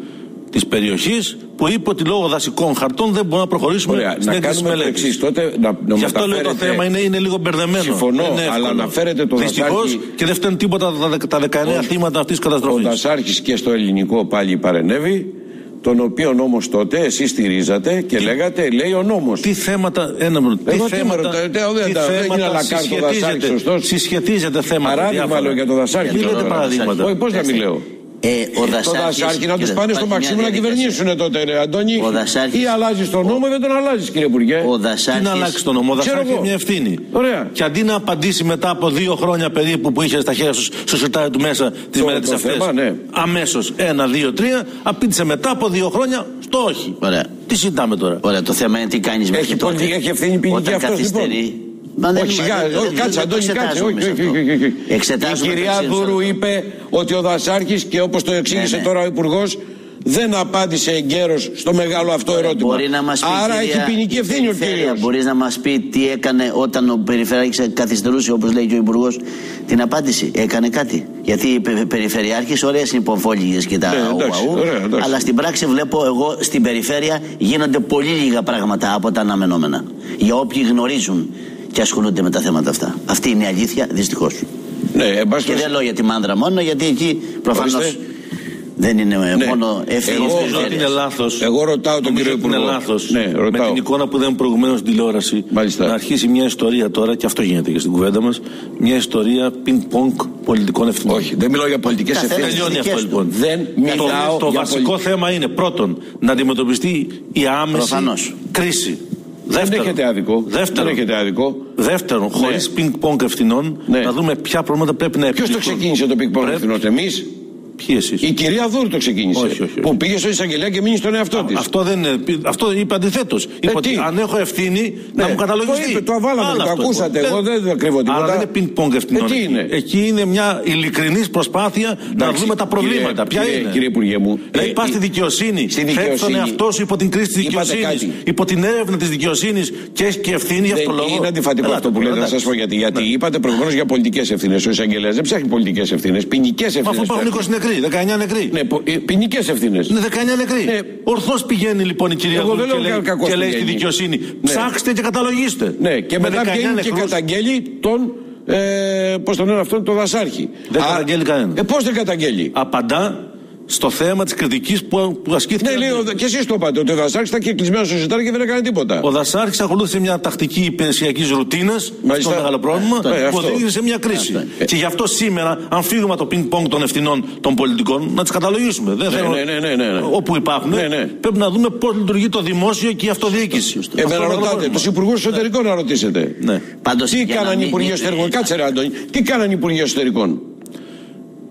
της περιοχής που είπε ότι λόγω δασικών χαρτών δεν μπορούμε να προχωρήσουμε Ωραία, στην να έγκριση κάνουμε το μελέτης. εξής, τότε να- να Γι' αυτό λέω το μεταφέρετε- θέμα είναι, είναι λίγο μπερδεμένο. Συμφωνώ, Δεν είναι αλλά εύκολο. αναφέρετε το Δυστυχώς δασάκι- και δεν φταίνουν τίποτα τα, δεκα- τα 19 θύματα αυτής της Ο καταστροφή. Δασάρχης και στο ελληνικό πάλι παρενέβη, τον οποίο όμως τότε εσείς στηρίζατε και λέγατε, λέει ο νόμος. Τι θέματα, ένα, τι Εγώ τι με θέματα, ρωτάτε, δεν τι τα- δεν είναι θέματα αλακάρτ ο Δασάρχης, συσχετίζεται, σωστός. συσχετίζεται θέματα. Παράδειγμα διάφορα. λέω για το Δασάρχη. Μην τώρα, λέτε τώρα. παραδείγματα. Όχι, πώς να μην λέω; Ε, ο Το Δασάρχης, Δασάρχη να τους κοίτα, πάνε στο υπάρχει Μαξίμου μια να διαδικασία. κυβερνήσουν τότε, ρε Αντώνη. Ο Δασάρχης- Ή αλλάζεις τον νόμο ή δεν τον αλλάζεις, κύριε Υπουργέ. Ο Τι Δασάρχης, να αλλάξει τον νόμο, ο Ξέρω Δασάρχη εγώ. έχει μια ευθύνη. Ωραία. Και αντί να απαντήσει μετά από δύο χρόνια περίπου που είχε στα χέρια σου στο σιρτάρι του μέσα τι Το- μελέτε το αυτέ. θέμα, ναι. Αμέσως ένα, δύο, τρία, απήντησε μετά από δύο χρόνια στο όχι. Ωραία. Τι συζητάμε τώρα; Ωραία, το θέμα είναι τι κάνεις μέχρι Έχει τότε. πολιτική- έχει ευθύνη ποινική Όταν αυτός, λοιπόν. καθυστερεί. Μα δεν- όχι, σιγά, δεν- όχι, δεν- κάτσε, δεν το Αντώνη, κάτσε. εξετάζουμε Όχι, σε όχι, αυτό. όχι, όχι, όχι. Εξετάζουμε Η κυρία το εξής, Δούρου αλλά- είπε ότι ο Δασάρχης και όπως το εξήγησε Ναι, ναι. τώρα ο Υπουργός δεν απάντησε εγκαίρως στο μεγάλο αυτό ερώτημα. Μπορεί να μας πει, Άρα κυρία, έχει ποινική η ευθύνη ο Περιφέρεια, κύριος. Μπορείς να μας πει τι έκανε όταν ο Περιφερειάρχης καθυστερούσε όπως λέει και ο Υπουργός την απάντηση. Έκανε κάτι. Γιατί οι πε- Περιφερειάρχες ωραίες είναι υπομφόλιγες και τα Ναι, εντάξει, ουαού, ωραία, εντάξει. αλλά στην πράξη βλέπω εγώ στην Περιφέρεια γίνονται πολύ λίγα πράγματα από τα αναμενόμενα. Για όποιοι γνωρίζουν και ασχολούνται με τα θέματα αυτά. Αυτή είναι η αλήθεια δυστυχώς. Ναι, εν πάση Και δεν περιπτώσει, λέω για τη μάνδρα μόνο γιατί εκεί προφανώς Ορίστε. δεν είναι Ναι. μόνο ευθύνη Εγώ- της Νομίζω ότι είναι Περιφέρειας. λάθο. Εγώ ρωτάω τον κύριο ότι είναι Υπουργό. λάθος. Ναι, με ρωτάω. την εικόνα που δεν προηγουμένως στην τηλεόραση. Μάλιστα. Να αρχίσει μια ιστορία τώρα, και αυτό γίνεται και στην κουβέντα μας. Μια ιστορία πινκ-πονκ πολιτικών ευθυνών. όχι, δεν μιλάω για πολιτικές Καθένας ευθύνες. Τελειώνει δικές αυτό του. λοιπόν. Δεν το, μιλάω το για βασικό πολι- θέμα είναι πρώτον να αντιμετωπιστεί η άμεση Προφανώς. κρίση. Δεν έχετε άδικο. Δεύτερον, Δεν έχετε άδικο. δεύτερον χωρίς πινκ-πονκ ευθυνών, Ναι. να δούμε ποια προβλήματα πρέπει να Ποιος επιληθούν. το ξεκίνησε το πικ Πρέπει- ευθυνών, εμείς; Ποιοι εσείς; Η κυρία Δούρ το ξεκίνησε. Όχι, όχι, όχι. Που πήγε στο εισαγγελέα και μείνει στον εαυτό της. Αυτό δεν είναι. Αυτό είπε αντιθέτως. είπε ότι τι; αν έχω ευθύνη να Ναι. μου καταλογιστεί. Το είπε, το αβάλαμε, Άλλο το αυτό. ακούσατε, εγώ δεν το κρύβω τίποτα. Αλλά δεν είναι πινκ-πονγκ ευθυνών. Ε, τι εκεί. είναι; Εκεί είναι μια ειλικρινής προσπάθεια να Εντάξει, δούμε τα προβλήματα. κύριε- Ποια κύριε- είναι; Κύριε Υπουργέ μου. Δηλαδή ε, πας στη ε, δικαιοσύνη, στη θέτει τον δικαιοσύνη. εαυτό σου υπό την κρίση της Είπατε δικαιοσύνης, κάτι. υπό την έρευνα της δικαιοσύνης και έχεις και ευθύνη για αυτό Δεν το λόγο. είναι αντιφατικό Ελάτε αυτό που τώρα, λέτε, να σας εντάξει. πω γιατί. Γιατί είπατε προηγουμένως για πολιτικές ευθύνες. Ο εισαγγελέας δεν ψάχνει πολιτικές ευθύνες, ποινικές ευθύνε. Μα αφού υπάρχουν 20 νεκροί, 19 νεκροί. Ναι, ποινικές ευθύνες. Είναι 19 νεκροί. Ναι. Ορθώς πηγαίνει λοιπόν η κυρία Εγώ Δούρ δεν και λέω λέει, κακώς και λέει στη πηγαίνει. δικαιοσύνη. Ναι. Ψάξτε και καταλογίστε. Ναι, και Με μετά 19 βγαίνει και νεκρούς. καταγγέλει τον. Ε, Πώς τον λένε αυτόν, τον Δασάρχη. Δεν Α, καταγγέλει κανένα. Ε, πώς δεν καταγγέλει; Απαντά στο θέμα της κριτικής που, που ασκήθηκε. Ναι, λέει, ο- και εσείς το είπατε, ότι ο Δασάρχη ήταν και κλεισμένος στο σιτάρι και δεν έκανε τίποτα. Ο Δασάρχη ακολούθησε μια τακτική υπηρεσιακής ρουτίνας. Αυτό Μάλιστα. είναι μεγάλο πρόβλημα. Αυτό, ε, που αυτό. οδήγησε σε μια κρίση. Ε. Και γι' αυτό σήμερα, αν φύγουμε από το πινκ-πονγκ των ευθυνών των πολιτικών, να τις καταλογίσουμε. Δεν Ναι, θέλω- ναι, ναι, ναι, ναι, ναι. Όπου υπάρχουν, Ναι, ναι. πρέπει να δούμε πώς λειτουργεί το δημόσιο και η αυτοδιοίκηση. Αυτό Εμένα είναι το ρωτάτε, πρόβλημα. τους υπουργούς εσωτερικών να ρωτήσετε. Ναι. Πάντως, Τι για να κάνανε οι μην υπουργοί είναι- εσωτερικών, κάτσε ρε Άντωνη, τι κάνανε οι υπουργοί εσωτερικών;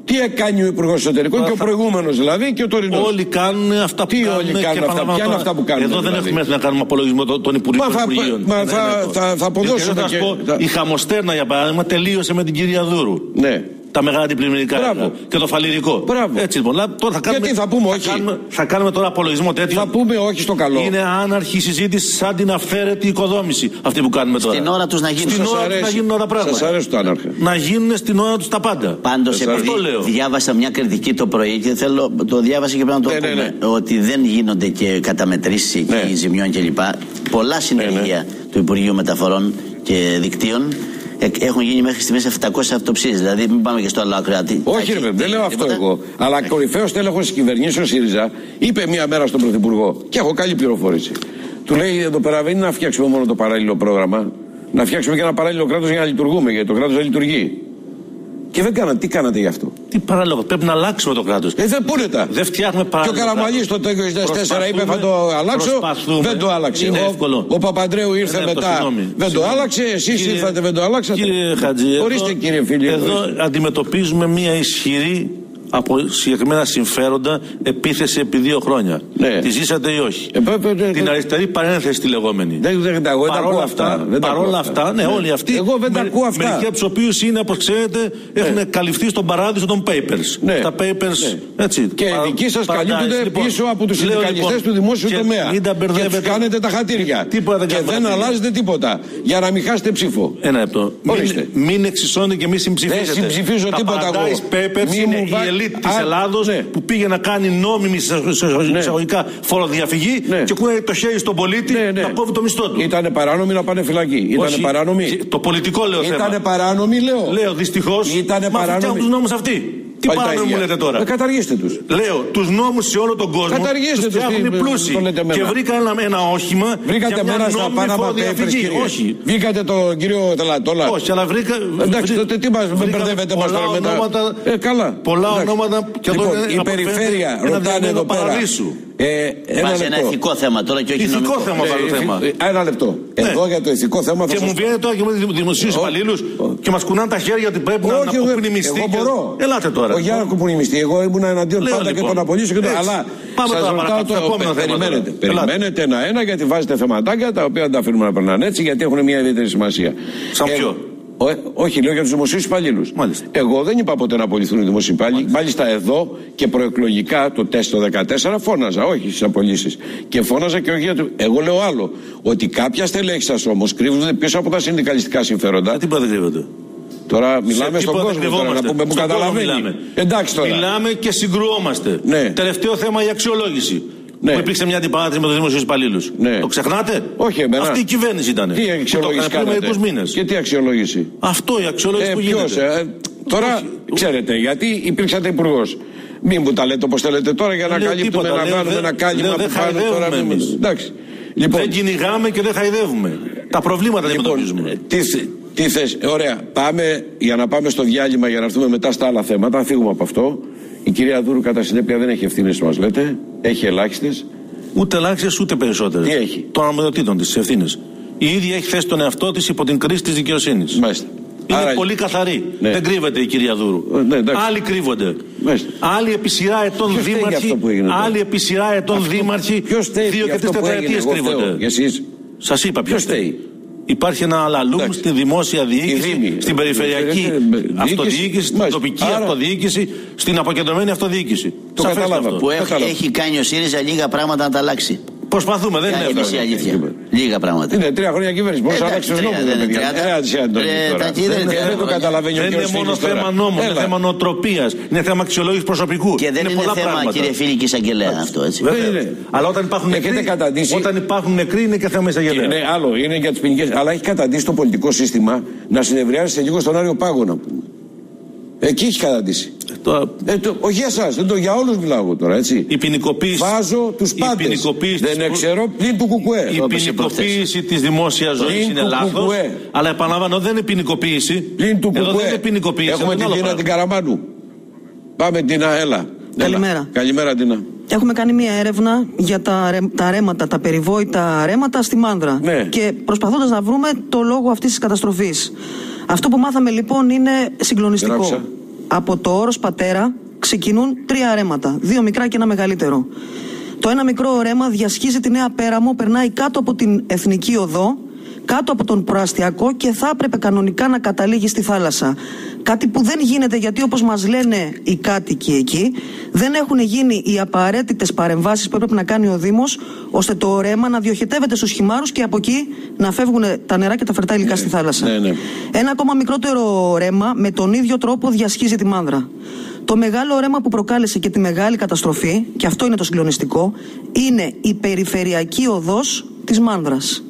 Τι έκανε ο υπουργός εσωτερικών και ο θα- προηγούμενος δηλαδή και ο τωρινός. Όλοι κάνουν αυτά που Τι κάνουν. όλοι και κάνουν αυτά, επαναλαμβάνω ποια είναι τώρα, αυτά που κάνουν, Εδώ δεν δηλαδή; έχουμε έρθει να κάνουμε απολογισμό των των Υπουργικών Μα θα- Υπουργείων. μα Ναι, θα- ναι, ναι. θα- θα αποδώσουμε Γιατί, και- να σας πω, θα- Η Χαμοστέρνα για παράδειγμα τελείωσε με την κυρία Δούρου. Ναι. Τα μεγάλα αντιπλημμυρικά Μπράβο. έργα και το φαλυρικό. Μπράβο. Έτσι λοιπόν. λά- Τώρα θα κάνουμε, Γιατί θα πούμε όχι; Κάνουμε, θα κάνουμε τώρα απολογισμό τέτοιο. Θα πούμε όχι στο καλό. Είναι άναρχη συζήτηση σαν την αυθαίρετη οικοδόμηση αυτή που κάνουμε τώρα. Στην ώρα τους να γίνουν. Στην Σας ώρα τους να γίνουν όλα τα πράγματα. Σας αρέσουν τα άναρχα. Να γίνουν στην ώρα τους τα πάντα. Πάντως, Αυτό επειδή λέω. διάβασα μια κριτική το πρωί και θέλω, το διάβασα και πρέπει να το Ναι, ναι, πούμε, ναι. ότι δεν γίνονται και καταμετρήσεις εκεί Ναι. ζημιών κλπ. Πολλά συνεργεία του Υπουργείου Μεταφορών και Δικτύων εκ- έχουν γίνει μέχρι στιγμής 700 αυτοψίες. Δηλαδή, μην πάμε και στο άλλο άκρο. Τι- Όχι, τα ρε έχει- παιδί, δεν λέω αυτό τίποτα. εγώ. Αλλά κορυφαίος τέλεχος της κυβερνήσεως ΣΥΡΙΖΑ είπε μία μέρα στον Πρωθυπουργό και έχω καλή πληροφόρηση. Του λέει εδώ πέρα δεν είναι να φτιάξουμε μόνο το παράλληλο πρόγραμμα, να φτιάξουμε και ένα παράλληλο κράτος για να λειτουργούμε, γιατί το κράτος δεν λειτουργεί. Και δεν κάνατε, τι κάνατε γι' αυτό; Τι παράλογο. Πρέπει να αλλάξουμε το κράτος. Ε, δεν πούνε τα. Δεν φτιάχνουμε Και ο παράλληλο Καραμαλής κράτος. το 2004 είπε θα το Προσπαθούμε- αλλάξω. προσπαθούμε. Δεν το άλλαξε. Είναι ο, εύκολο. ο Παπαντρέου ήρθε Ένα λεπτό, μετά. συγγνώμη. Δεν το Συγγνώμη. άλλαξε. Εσείς Κύριε- ήρθατε, δεν το άλλαξατε. Κύριε Χατζη, Ορίστε εδώ- κύριε φίλε. Εδώ ορίστε. αντιμετωπίζουμε μια ισχυρή από συγκεκριμένα συμφέροντα επίθεση επί δύο χρόνια. Ναι. Τη ζήσατε ή όχι; Ε, πέ- πέ- πέ- Την αριστερή παρένθεση τη λεγόμενη. Δεν- δεν τα- εγώ δεν τα ακούω Παρόλα αυτά. Δεν τα ακούω παρόλα αυτά. αυτά, ναι, Ναι. όλοι αυτοί. Εγώ δεν τα με- ακούω αυτά. Μερικοί από τους οποίους είναι, όπως ξέρετε, έχουν καλυφθεί στον παράδεισο των papers. Ναι. Τα papers. Ναι. Έτσι, Και οι παρα- δικοί σας παρατάσεις. καλύπτονται Λοιπόν, πίσω από τους λέω, συνδικαλιστές λοιπόν, του δημόσιου και τομέα. Μην τα και μπερδεύετε. του κάνετε τα χατήρια. Τίποτα δεν και κάνουμε δεν χατήρια. αλλάζετε τίποτα. Για να μην χάσετε ψήφο. Ένα λεπτό. Ορίστε. Μην, μην εξισώνετε και μην συμψηφίζετε. Δεν συμψηφίζω τα τίποτα εγώ. Paradise Papers Μη είναι μου η βά- ελίτ της Α, Ελλάδος ναι. που πήγε να κάνει νόμιμη εισαγωγικά φοροδιαφυγή Ναι. και κούναγε το χέρι στον πολίτη Ναι, ναι. να κόβει το μισθό του. Ήτανε παράνομοι να πάνε φυλακή. Ήτανε Όχι, παράνομοι. Το πολιτικό λέω θέμα. Ήτανε παράνομοι, λέω. Λέω δυστυχώς. Ήτανε Μα παράνομοι. φτιάχνουν τους νόμους αυτοί. Τι Πάλι τα παράνομοι μου ίδια. λέτε τώρα; Ε, καταργήστε τους. Λέω τους νόμους σε όλο τον κόσμο. Καταργήστε τους τους, φτιάχνουν τι- οι πλούσιοι. το λέτε εμένα. Και βρήκαν ένα, ένα όχημα. Βρήκατε για μια μέρα στα νόμιμη Panama Papers, φοροδιαφυγή. κύριε. Όχι. Βρήκατε τον κύριο Τελατόλα. Όχι, αλλά βρήκα. Εντάξει, βρή- τότε τι μας- με βρήκα μπερδεύετε μας πολλά τώρα με τα- ονόματα, Ε, καλά. Πολλά Εντάξει. ονόματα και Λοιπόν, εδώ είναι- η αποφαίνεται περιφέρεια ένα ρωτάνε διαμένο εδώ πέρα. παραδείσου. Ε, ένα Βάζει ένα λεπτό. ηθικό θέμα τώρα και όχι Ηθικό νομικό. θέμα Ε, βάλω ε, θέμα. ε, Ένα λεπτό. Ναι. Εδώ για το ηθικό θέμα θα Και σας μου βγαίνει τώρα και με δημοσίου Ω, υπαλλήλους ω. Και μας κουνάνε τα χέρια ότι πρέπει να, να Όχι, εγώ, κοπούν οι μισθοί. εγώ και- μπορώ. Ελάτε τώρα. Όχι, για να κουπούν οι μισθοί. Εγώ ήμουν εναντίον Λέω, πάντα και λοιπόν. των απολύσεων και των. Έτσι. Αλλά Πάμε σας τώρα ρωτάω παρακάτω, στο επόμενο θέμα Περιμένετε. τώρα. Ελάτε. Περιμένετε ένα-ένα γιατί βάζετε θεματάκια τα οποία δεν τα αφήνουμε να περνάνε έτσι γιατί έχουν μια ιδιαίτερη σημασία. Σαν Ε, ποιο; Ο- ε, όχι, λέω για τους δημοσίους υπαλλήλους. Μάλιστα. Εγώ δεν είπα ποτέ να απολυθούν οι δημοσίοι υπάλληλοι. Μάλιστα εδώ και προεκλογικά το τεστ το 14 φώναζα, όχι στις απολύσεις. Και φώναζα και όχι για το. Εγώ λέω άλλο. Ότι κάποια στελέχη σας όμως κρύβονται πίσω από τα συνδικαλιστικά συμφέροντα. Τι είπα δεν κρύβεται. Τώρα μιλάμε Σε στον τίποτα κόσμο τώρα, να κρυβόμαστε; πούμε που Στον κόσμο καταλαβαίνει. μιλάμε. Εντάξει τώρα. Μιλάμε και συγκρουόμαστε. Ναι. Τελευταίο θέμα η αξιολόγηση. Ναι. Που υπήρξε μια αντιπαράθεση με τους δημοσίους υπαλλήλους. Ναι. Το ξεχνάτε; Όχι, εμένα. Αυτή η κυβέρνηση ήταν. Τι αξιολόγηση πριν κάνατε. μερικούς μήνες. Και τι αξιολόγηση; Αυτό η αξιολόγηση Ε, που ποιος, γίνεται. ε, τώρα ξέρετε, γιατί υπήρξατε υπουργός. Μην μου τα λέτε όπως τα λέτε τώρα για να Λέω καλύπτουμε, τίποτα, να λέω, κάνουμε δεν- ένα κάλυμα λέω, δεν που πάνω τώρα. χαϊδεύουμε μην- εμείς. Εντάξει. Λοιπόν, Δεν κυνηγάμε και δεν χαϊδεύουμε. Τα προβλήματα δεν λοιπόν αντιμετωπίζουμε. Τι, θε- τι θες, ωραία. Πάμε για να πάμε στο διάλειμμα για να έρθουμε μετά στα άλλα θέματα. Να φύγουμε από αυτό. Η κυρία Δούρου κατά συνέπεια δεν έχει ευθύνες, μας λέτε. Έχει ελάχιστες. Ούτε ελάχιστες ούτε περισσότερες. Τι έχει; Των αρμοδιοτήτων της, τις ευθύνες. Η ίδια έχει θέσει τον εαυτό της υπό την κρίση της δικαιοσύνης. Μάλιστα. είναι Άρα... πολύ καθαρή. Ναι. Δεν κρύβεται η κυρία Δούρου. Ε, ναι, Άλλοι κρύβονται. Μάλιστα. Άλλοι επί σειρά ετών δήμαρχοι. Άλλοι επί σειρά ετών δήμαρχοι. Δύο και τρεις τετραετίες κρύβονται. Σας είπα ποιος φταίει. Υπάρχει ένα αλαλούμ στη δημόσια διοίκηση, στην περιφερειακή αυτοδιοίκηση, στην τοπική αυτοδιοίκηση, στην αποκεντρωμένη αυτοδιοίκηση. Το καταλάβα. Που έχει κάνει ο ΣΥΡΙΖΑ λίγα πράγματα να τα αλλάξει. Προσπαθούμε, δεν είναι εύκολο. αλήθεια. Λίγα πράγματα. Είναι τρία χρόνια κυβέρνησης. Πώ να αλλάξεις του νόμου, Δεν το καταλαβαίνει ο Δεν είναι μόνο θέμα νόμου, είναι θέμα νοοτροπίας. Είναι θέμα αξιολόγησης προσωπικού. Και δεν είναι θέμα, κύριε φίλη και εισαγγελέα αυτό έτσι. Αλλά όταν υπάρχουν νεκροί, όταν υπάρχουν νεκροί είναι και θέμα εισαγγελέα. Είναι άλλο, είναι για τις ποινικέ. Αλλά έχει καταντήσει το πολιτικό σύστημα να συνευριάσει σε λίγο στον Άριο Πάγο να πούμε. Εκεί έχει καταντήσει. Το... Ε, το, όχι για εσάς, δεν το για όλους μιλάω τώρα, έτσι. Η ποινικοποίηση. Βάζω τους πάντες. Δεν ξέρω πλην του κουκουέ. Η ποινικοποίηση της δημόσιας ζωής είναι λάθος. Αλλά επαναλαμβάνω, δεν είναι ποινικοποίηση. Πλην του κουκουέ. δεν είναι ποινικοποίηση. Έχουμε την Τίνα την Καραμάνου. Πάμε την Έλα. Καλημέρα. Καλημέρα, Τίνα. Έχουμε κάνει μια έρευνα για τα, τα ρέματα, τα περιβόητα ρέματα στη Μάνδρα. Ναι. Και προσπαθώντας να βρούμε το λόγο αυτής της καταστροφής. Αυτό που μάθαμε λοιπόν είναι συγκλονιστικό. Από το όρος πατέρα ξεκινούν τρία ρέματα, δύο μικρά και ένα μεγαλύτερο. Το ένα μικρό ρέμα διασχίζει τη Νέα Πέραμο, περνάει κάτω από την Εθνική Οδό, κάτω από τον προαστιακό και θα έπρεπε κανονικά να καταλήγει στη θάλασσα. Κάτι που δεν γίνεται γιατί όπως μας λένε οι κάτοικοι εκεί δεν έχουν γίνει οι απαραίτητες παρεμβάσεις που έπρεπε να κάνει ο Δήμος ώστε το ρέμα να διοχετεύεται στους χυμάρους και από εκεί να φεύγουν τα νερά και τα φερτά υλικά ναι, στη θάλασσα. Ναι, ναι. Ένα ακόμα μικρότερο ρέμα με τον ίδιο τρόπο διασχίζει τη μάνδρα. Το μεγάλο ρέμα που προκάλεσε και τη μεγάλη καταστροφή, και αυτό είναι το συγκλονιστικό, είναι η περιφερειακή οδός της Μάνδρας.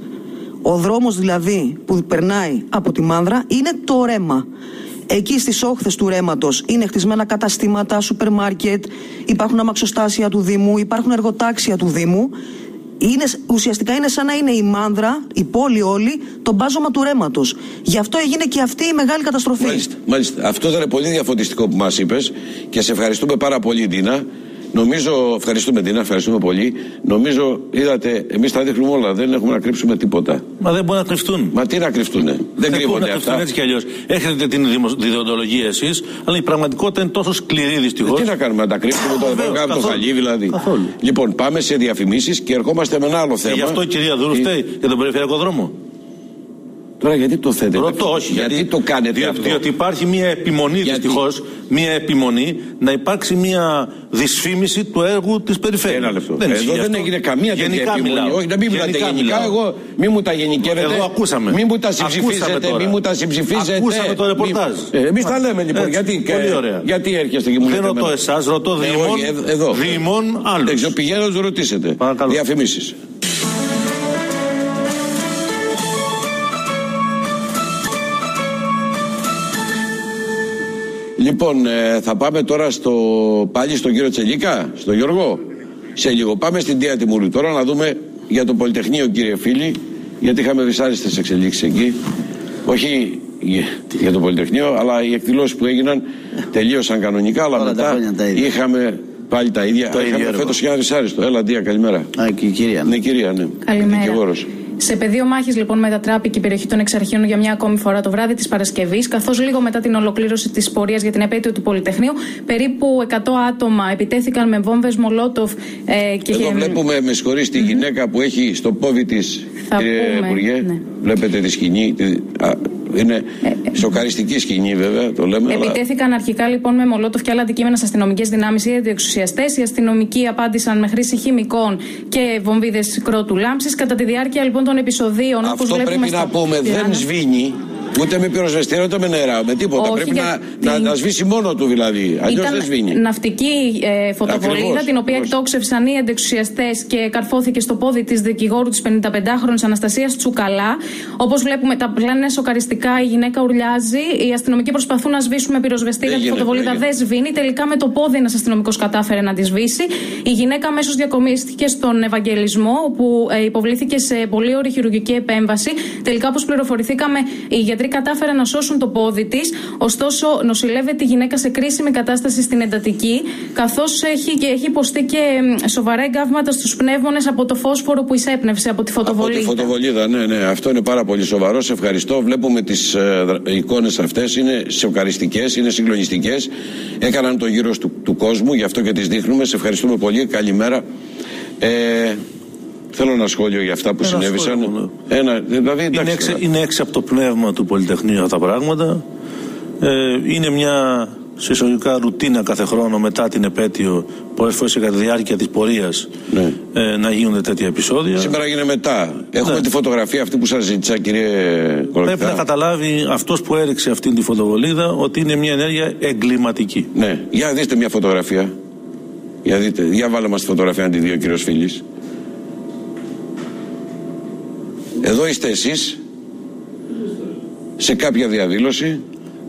Ο δρόμος δηλαδή που περνάει από τη Μάνδρα είναι το ρέμα. Εκεί στις όχθες του ρέματος είναι χτισμένα καταστήματα, σούπερ μάρκετ, υπάρχουν αμαξοστάσια του Δήμου, υπάρχουν εργοτάξια του Δήμου. Είναι, ουσιαστικά είναι σαν να είναι η μάνδρα, η πόλη όλη, το μπάζωμα του ρέματος. Γι' αυτό έγινε και αυτή η μεγάλη καταστροφή. Μάλιστα. μάλιστα. Αυτό ήταν πολύ διαφωτιστικό που μας είπες και σε ευχαριστούμε πάρα πολύ, Ντίνα. Νομίζω, ευχαριστούμε την, ευχαριστούμε πολύ. Νομίζω, είδατε, εμείς τα δείχνουμε όλα. Δεν έχουμε να κρύψουμε τίποτα. Μα δεν μπορούν να κρυφτούν. Μα τι να κρυφτούν. Δεν, δεν κρύβονται αυτά. Έτσι κι αλλιώς. Έχετε την διδοντολογία εσείς, αλλά η πραγματικότητα είναι τόσο σκληρή δυστυχώς. Ε, τι να κάνουμε, να τα κρύψουμε τώρα, να το χαλί δηλαδή. Καθόλου. Λοιπόν, πάμε σε διαφημίσεις και ερχόμαστε με ένα άλλο θέμα. Και γι' αυτό η κυρία Δούρου φταίει για τον περιφερειακό δρόμο. Τώρα γιατί το θέτε. Ρωτώ, όχι. Γιατί, γιατί το κάνετε διότι, αυτό; Διότι υπάρχει μια επιμονή δυστυχώς, μια επιμονή να υπάρξει μια δυσφήμιση του έργου της περιφέρειας. Ένα λεπτό. Δεν Εδώ δεν έγινε καμία τέτοια επιμονή. Μιλάω. Όχι, να μην μιλάτε γενικά. γενικά. Εγώ μη μου τα γενικεύετε. Εδώ ακούσαμε. Μη μου τα συμψηφίζετε. Μη μου τα συμψηφίζετε. Ακούσαμε το ρεπορτάζ. Ε, Εμείς τα λέμε λοιπόν. Έτσι, γιατί, πολύ ωραία. γιατί έρχεστε και μου λέτε. Δεν ρωτώ εσάς, ρωτώ Δήμων άλλους. Πηγαίνω να τους ρωτήσετε. Διαφημίσεις. Λοιπόν, ε, θα πάμε τώρα στο, πάλι στον κύριο Τσελίκα, στον Γιώργο. Σε λίγο. Πάμε στην Τία Τιμούρη τώρα να δούμε για το Πολυτεχνείο, κύριε φίλοι, γιατί είχαμε δυσάρεστε εξελίξεις εκεί. Όχι για το Πολυτεχνείο, αλλά οι εκδηλώσεις που έγιναν τελείωσαν κανονικά, αλλά μετά είχαμε πάλι τα ίδια. Το είχαμε φέτος και ένα δυσάρεστο. Έλα, Ντία, καλημέρα. Α, και η κυρία. Ναι, κυρία, ναι. Καλημέρα. Σε πεδίο μάχης, λοιπόν, μετατράπηκε η περιοχή των Εξαρχείων για μια ακόμη φορά το βράδυ της Παρασκευής, καθώς λίγο μετά την ολοκλήρωση της πορείας για την επέτειο του Πολυτεχνείου, περίπου 100 άτομα επιτέθηκαν με βόμβες Μολότοφ ε, και. Εδώ βλέπουμε, με συγχωρεί, τη γυναίκα που έχει στο πόδι της, κύριε Υπουργέ. Ναι. Βλέπετε τη σκηνή. Τη, α, είναι ε, ε, σοκαριστική σκηνή, βέβαια, το λέμε. Επιτέθηκαν αλλά... αρχικά λοιπόν με Μολότοφ και άλλα αντικείμενα στι αστυνομικές δυνάμεις ή αντιεξουσιαστέ. Οι αστυνομικοί απάντησαν με χρήση χημικών και βομβίδες κρότου λάμψης. Κατά τη διάρκεια λοιπόν των επεισοδίων. Αυτό πρέπει να πούμε, δεν σβήνει Ούτε με πυροσβεστήρα ούτε με νερά. Με τίποτα. Πρέπει να, να, να σβήσει μόνο του δηλαδή. Αλλιώς δεν σβήνει. Ναυτική ε, φωτοβολίδα, την οποία εκτόξευσαν οι αντεξουσιαστέ και καρφώθηκε στο πόδι της δικηγόρου της 55χρονη Αναστασίας Τσουκαλά. Όπως βλέπουμε, τα πλάνα είναι σοκαριστικά. Η γυναίκα ουρλιάζει. Οι αστυνομικοί προσπαθούν να σβήσουν με πυροσβεστήρα. Τη φωτοβολίδα δεν σβήνει. Τελικά με το πόδι ένας αστυνομικός κατάφερε να τη σβήσει. Η γυναίκα αμέσως διακομίστηκε στον Ευαγγελισμό, όπου ε, υποβλήθηκε σε πολύ ωρη χειρουργική επέμβαση. Τελικά, όπως πληροφορηθήκαμε, οι γιατροί κατάφεραν να σώσουν το πόδι της. Ωστόσο, νοσηλεύεται η γυναίκα σε κρίσιμη κατάσταση στην εντατική, καθώς έχει, έχει υποστεί και σοβαρά εγκάβματα στους πνεύμονες από το φόσφορο που εισέπνευσε από τη φωτοβολίδα. Από τη φωτοβολίδα, ναι, ναι. Αυτό είναι πάρα πολύ σοβαρό. Σε ευχαριστώ. Βλέπουμε τις ε, εικόνες αυτές. Είναι σοκαριστικές, είναι συγκλονιστικές. Έκαναν το γύρο του, του κόσμου, γι' αυτό και τις δείχνουμε. Σε ευχαριστούμε πολύ. Καλημέρα. Ε, Θέλω ένα σχόλιο για αυτά που ένα συνέβησαν. Σχόλιο, ναι. ένα, δηλαδή, εντάξει, είναι, έξι, είναι έξι από το πνεύμα του Πολυτεχνείου αυτά τα πράγματα. Ε, είναι μια σε εισαγωγικά ρουτίνα κάθε χρόνο μετά την επέτειο, πολλέ φορέ κατά τη διάρκεια της πορείας, ναι. ε, να γίνονται τέτοια επεισόδια. Σήμερα έγινε μετά. Έχουμε ναι. τη φωτογραφία αυτή που σας ζήτησα, κύριε Κολοκυθά. Πρέπει να καταλάβει αυτός που έριξε αυτή τη φωτοβολίδα ότι είναι μια ενέργεια εγκληματική. Ναι. Για δείτε μια φωτογραφία. Για δείτε. Για βάλε μας τη φωτογραφία αν τη δει ο κύριος Φίλης. Εδώ είστε εσείς; Σε κάποια διαδήλωση;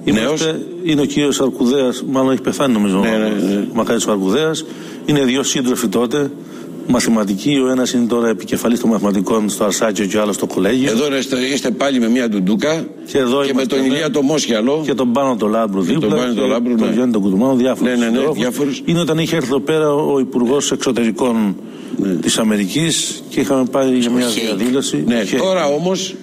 Είμαστε, Είναι ο κύριος Αρκουδέας, μάλλον έχει πεθάνει νομίζω ναι, ναι, ναι. ο Μακάρης ο Αρκουδέας. Είναι δύο σύντροφοι τότε, μαθηματικοί. Ο ένας είναι τώρα επικεφαλής των μαθηματικών στο Αρσάκιο και ο άλλος στο κολέγιο. Εδώ είστε, είστε πάλι με μια ντουντούκα και, εδώ και με τον Ηλία το Μόσχιαλο. Και τον Πάνο το Λάμπρου δίπλα. Τον Πάνο το Λάμπρου, ναι. Τον Γιάννη τον Κουτουμάνο, διάφορους. Ναι, ναι, ναι, διάφορους. Είναι όταν είχε έρθει εδώ πέρα ο Υπουργός Εξωτερικών ναι. της Αμερικής και είχαμε πάει για μια διαδήλωση. Ναι, τώρα όμως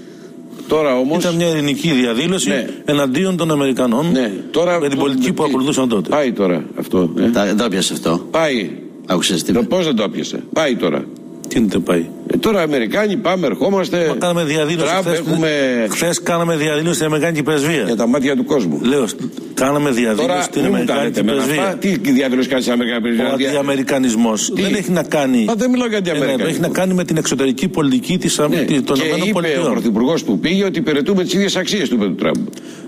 Τώρα όμως... Ήταν μια ειρηνική διαδήλωση ναι. εναντίον των Αμερικανών ναι. τώρα... με την πολιτική που ακολουθούσαν τότε. Πάει τώρα αυτό. Ε. Δεν το έπιασε αυτό. Πάει. Άκουσες τι. Πώς δεν το έπιασε. Πάει τώρα. Τι είναι το πάει; Ε, τώρα Αμερικάνοι πάμε, ερχόμαστε. Μα κάναμε διαδήλωση. Τραμπ, χθες, έχουμε... χθες κάναμε διαδήλωση στην Αμερικάνικη πρεσβεία. Για τα μάτια του κόσμου. Λέω, κάναμε διαδήλωση τώρα, στην Αμερικάνικη πρεσβεία. Τι διαδήλωση κάνει στην Αμερικάνικη πρεσβεία; Ο αντιαμερικανισμός δεν έχει να κάνει. Μα δεν μιλάω για αντιαμερικανισμό. Ναι, έχει να κάνει με την εξωτερική πολιτική της ναι. των ΗΠΑ. Και είπε ο Πρωθυπουργός που πήγε ότι υπηρετούμε τις ίδιες αξίες του Τραμπ.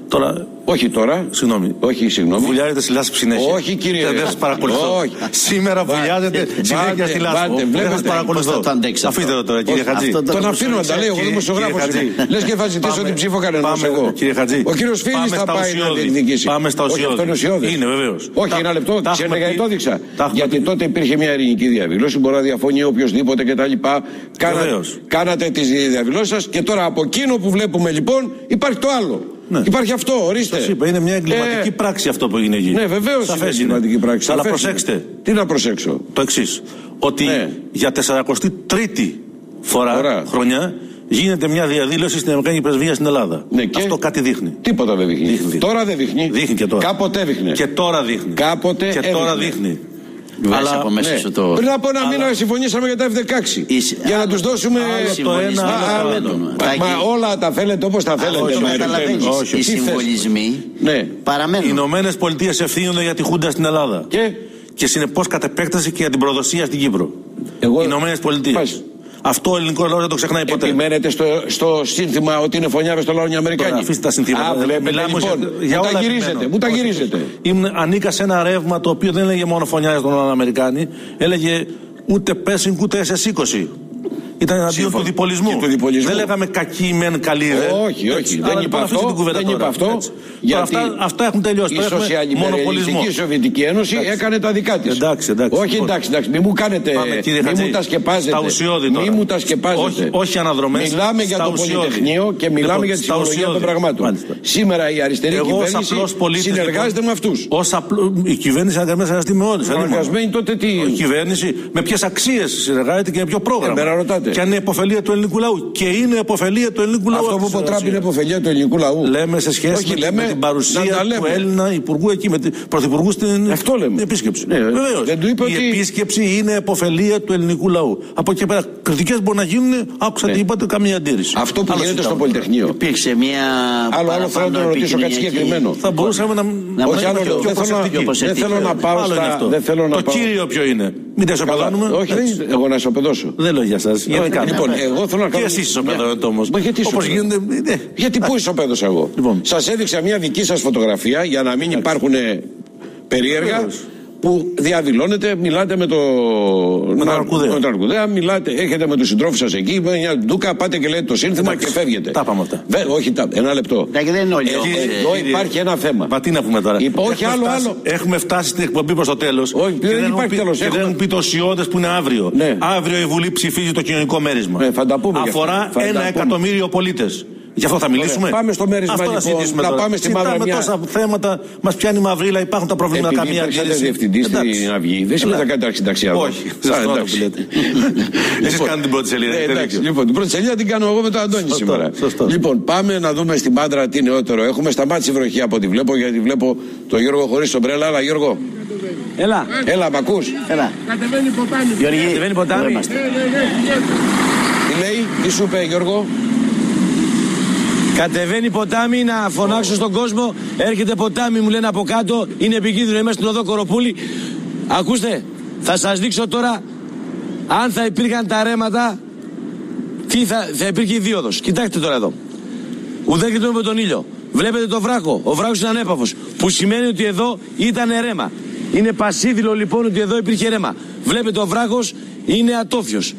Τώρα, όχι τώρα. Συγγνώμη. Όχι, συγγνώμη. Βουλιάζετε στη λάσπη συνέχεια. Όχι, κύριε. Δεν σας παρακολουθώ. Όχι. Σήμερα βουλιάζετε συνέχεια στη λάσπη. Δεν σας παρακολουθώ. Αφήστε το τώρα, κύριε Χατζή. Τον αφήνω να τα λέει. Εγώ δημοσιογράφος. Λες και θα ζητήσω την ψήφο κανένας. Εγώ. Κύριε Χατζή. Ο κύριος Φίλης θα πάει να διεκδικήσει. Πάμε στα ουσιώδη. Είναι βεβαίως. Όχι, ένα λεπτό. Ξέρετε γιατί το έδειξα; Γιατί τότε υπήρχε μια ειρηνική διαδήλωση. Μπορεί να διαφωνεί οποιοδήποτε κτλ. Κάνατε τις διαδηλώσει σας και τώρα από εκείνο που βλέπουμε λοιπόν υπάρχει το άλλο. Ναι. Υπάρχει αυτό, ορίστε. Σας είπα, είναι μια εγκληματική ε... πράξη αυτό που έγινε εκεί. Ναι, βεβαίως είναι εγκληματική πράξη. Αλλά προσέξτε. Τι να προσέξω; Το εξής. Ότι ναι. για 43η φορά, φορά χρονιά γίνεται μια διαδήλωση στην Αμερικανική Πρεσβεία στην Ελλάδα. Ναι, και... Αυτό κάτι δείχνει. Τίποτα δεν δείχνει. δείχνει. Τώρα δεν δείχνει. Δείχνει και τώρα. Κάποτε δείχνει. Και τώρα δείχνει. Κάποτε και τώρα δείχνει. Αλλά, από μέσα ναι. το... Πριν από ένα μήνα συμφωνήσαμε για τα F-16. Είσαι... Για να τους δώσουμε το ένα άλλο. Μα όλα τα θέλετε όπως τα θέλετε. Όχι, Οι συμβολισμοί ναι. παραμένουν. Οι Ηνωμένες Πολιτείες ευθύνονται για τη Χούντα στην Ελλάδα. Και, και συνεπώς κατ' επέκταση και για την προδοσία στην Κύπρο. Εγώ... Οι Ηνωμένες Πολιτείες. Αυτό ο ελληνικό λαό δεν το ξεχνάει ποτέ. Επιμένετε στο, στο σύνθημα ότι είναι φωνιάβε στο λαό οι Αμερικάνοι. Τώρα, αφήστε τα συνθήματα. Α, βλέπετε, λοιπόν, για, μου τα γυρίζετε. Μου τα γυρίζετε. Ήμουν, ανήκα σε ένα ρεύμα το οποίο δεν έλεγε μόνο φωνιάβε των Αμερικάνοι. Έλεγε ούτε πέσινγκ ούτε SS20. Ήταν εναντίον του διπολισμού. του διπολισμού. Δεν λέγαμε κακή μεν καλή δε. Όχι, όχι. Δεν είπα αυτό. Δεν είπα αυτό. Γιατί αυτά, αυτά έχουν τελειώσει. Η Σοσιαλιστική Σοβιετική Ένωση έκανε τα δικά της. Εντάξει, εντάξει. Όχι, εντάξει, εντάξει. Μην μου κάνετε. Μην μου τα σκεπάζετε. Στα ουσιώδη τώρα. Μην μου τα σκεπάζετε. Όχι, όχι αναδρομές. Μιλάμε για το Πολυτεχνείο και μιλάμε λοιπόν, για τη ψυχολογία των πραγμάτων. Σήμερα η αριστερή κυβέρνηση συνεργάζεται με αυτούς. Η κυβέρνηση αναγκασμένη να με όλου. Αναγκασμένη τότε τι. Η κυβέρνηση με ποιες αξίες συνεργάζεται και με ποιο πρόγραμμα; Και αν είναι υποφελία του ελληνικού λαού. Και είναι υποφελία του ελληνικού λαού. Αυτό που είπε ο Τραμπ είναι υποφελία του ελληνικού λαού. Λέμε σε σχέση Όχι, με, λέμε, με, την παρουσία του Έλληνα υπουργού εκεί, με την πρωθυπουργού στην Αυτό λέμε. επίσκεψη. Ναι, Βεβαίως. Η ότι... επίσκεψη είναι υποφελία του ελληνικού λαού. Από εκεί πέρα κριτικές μπορεί να γίνουν. Άκουσα ναι. τι είπατε, καμία αντίρρηση. Αυτό που γίνεται στο Πολυτεχνείο. Υπήρξε μια. Άλλο, άλλο θέλω να ρωτήσω κάτι συγκεκριμένο. Θα μπορούσαμε να. Όχι άλλο. Δεν θέλω να πάω στα. Το κύριο ποιο είναι. Μην τα ισοπεδώνουμε. Όχι, εγώ να ισοπεδώσω. Δεν λέω για σα. Λοιπόν, εγώ θέλω να κάνω. Και εσεί ισοπεδώνετε όμω. Όπως γίνεται. Γιατί πού ισοπαίδωσα εγώ; Λοιπόν. Σας έδειξα μια δική σας φωτογραφία για να μην υπάρχουν περίεργα που διαδηλώνετε, μιλάτε με, το... με τον Αρκουδέα. μιλάτε, έχετε με τους συντρόφους σας εκεί, με μια ντούκα, πάτε και λέτε το σύνθημα και φεύγετε. Τα πάμε αυτά. Βε, όχι, τα, ένα λεπτό. δεν είναι όλοι. Εδώ υπάρχει ένα θέμα. Μα τι να πούμε τώρα. Είπα, όχι άλλο, φτάσει, άλλο. Έχουμε φτάσει στην εκπομπή προς το τέλος. Όχι, δεν, δεν υπάρχει τέλος. Και δεν έχουν πει το σιώδε που είναι αύριο. Ναι. Αύριο η Βουλή ψηφίζει το κοινωνικό μέρισμα. Ναι, θα τα πούμε Αφορά ένα εκατομμύριο πολίτες. Γι' αυτό θα μιλήσουμε. Ωραία, πάμε στο μέρισμα αυτό λοιπόν, να, συζητήσουμε να τώρα. πάμε στην Συζητάμε μαύρα μια- τόσα θέματα, μας πιάνει μαυρίλα, υπάρχουν τα προβλήματα, Επειδή καμία υπήρξατε λύση. διευθυντής Εντάξει. στην Αυγή, δεν σημαίνει Καλά. να κάνετε συνταξιάδο. Όχι, δεν στρώνω που λέτε. Εσείς κάνετε την πρώτη σελίδα, Ναι, έχετε εντάξει, δίκιο. λοιπόν, την πρώτη σελίδα την κάνω εγώ με τον Αντώνη Σωστό, σήμερα. σωστό. Λοιπόν, πάμε να δούμε στην πάντρα τι νεότερο έχουμε. Σταμάτησε η βροχή από ό,τι βλέπω, γιατί βλέπω τον Γιώργο χωρίς ομπρέλα. Αλλά Γιώργο, Έλα. έλα, μ' ακούς; Έλα. Γιώργη, Κατεβαίνει ποτάμι. εδώ είμαστε. Τι λέει, τι σου είπε Γιώργο; Κατεβαίνει ποτάμι να φωνάξω στον κόσμο. Έρχεται ποτάμι, μου λένε από κάτω. Είναι επικίνδυνο. Είμαστε στην οδό Κοροπούλη. Ακούστε, θα σας δείξω τώρα αν θα υπήρχαν τα ρέματα. Τι θα, θα υπήρχε η δίωδος. Κοιτάξτε τώρα εδώ. Ουδέκριτο με τον ήλιο. Βλέπετε το βράχο. Ο βράχος είναι ανέπαφος. Που σημαίνει ότι εδώ ήταν ρέμα. Είναι πασίδηλο λοιπόν ότι εδώ υπήρχε ρέμα. Βλέπετε ο βράχος είναι ατόφιος.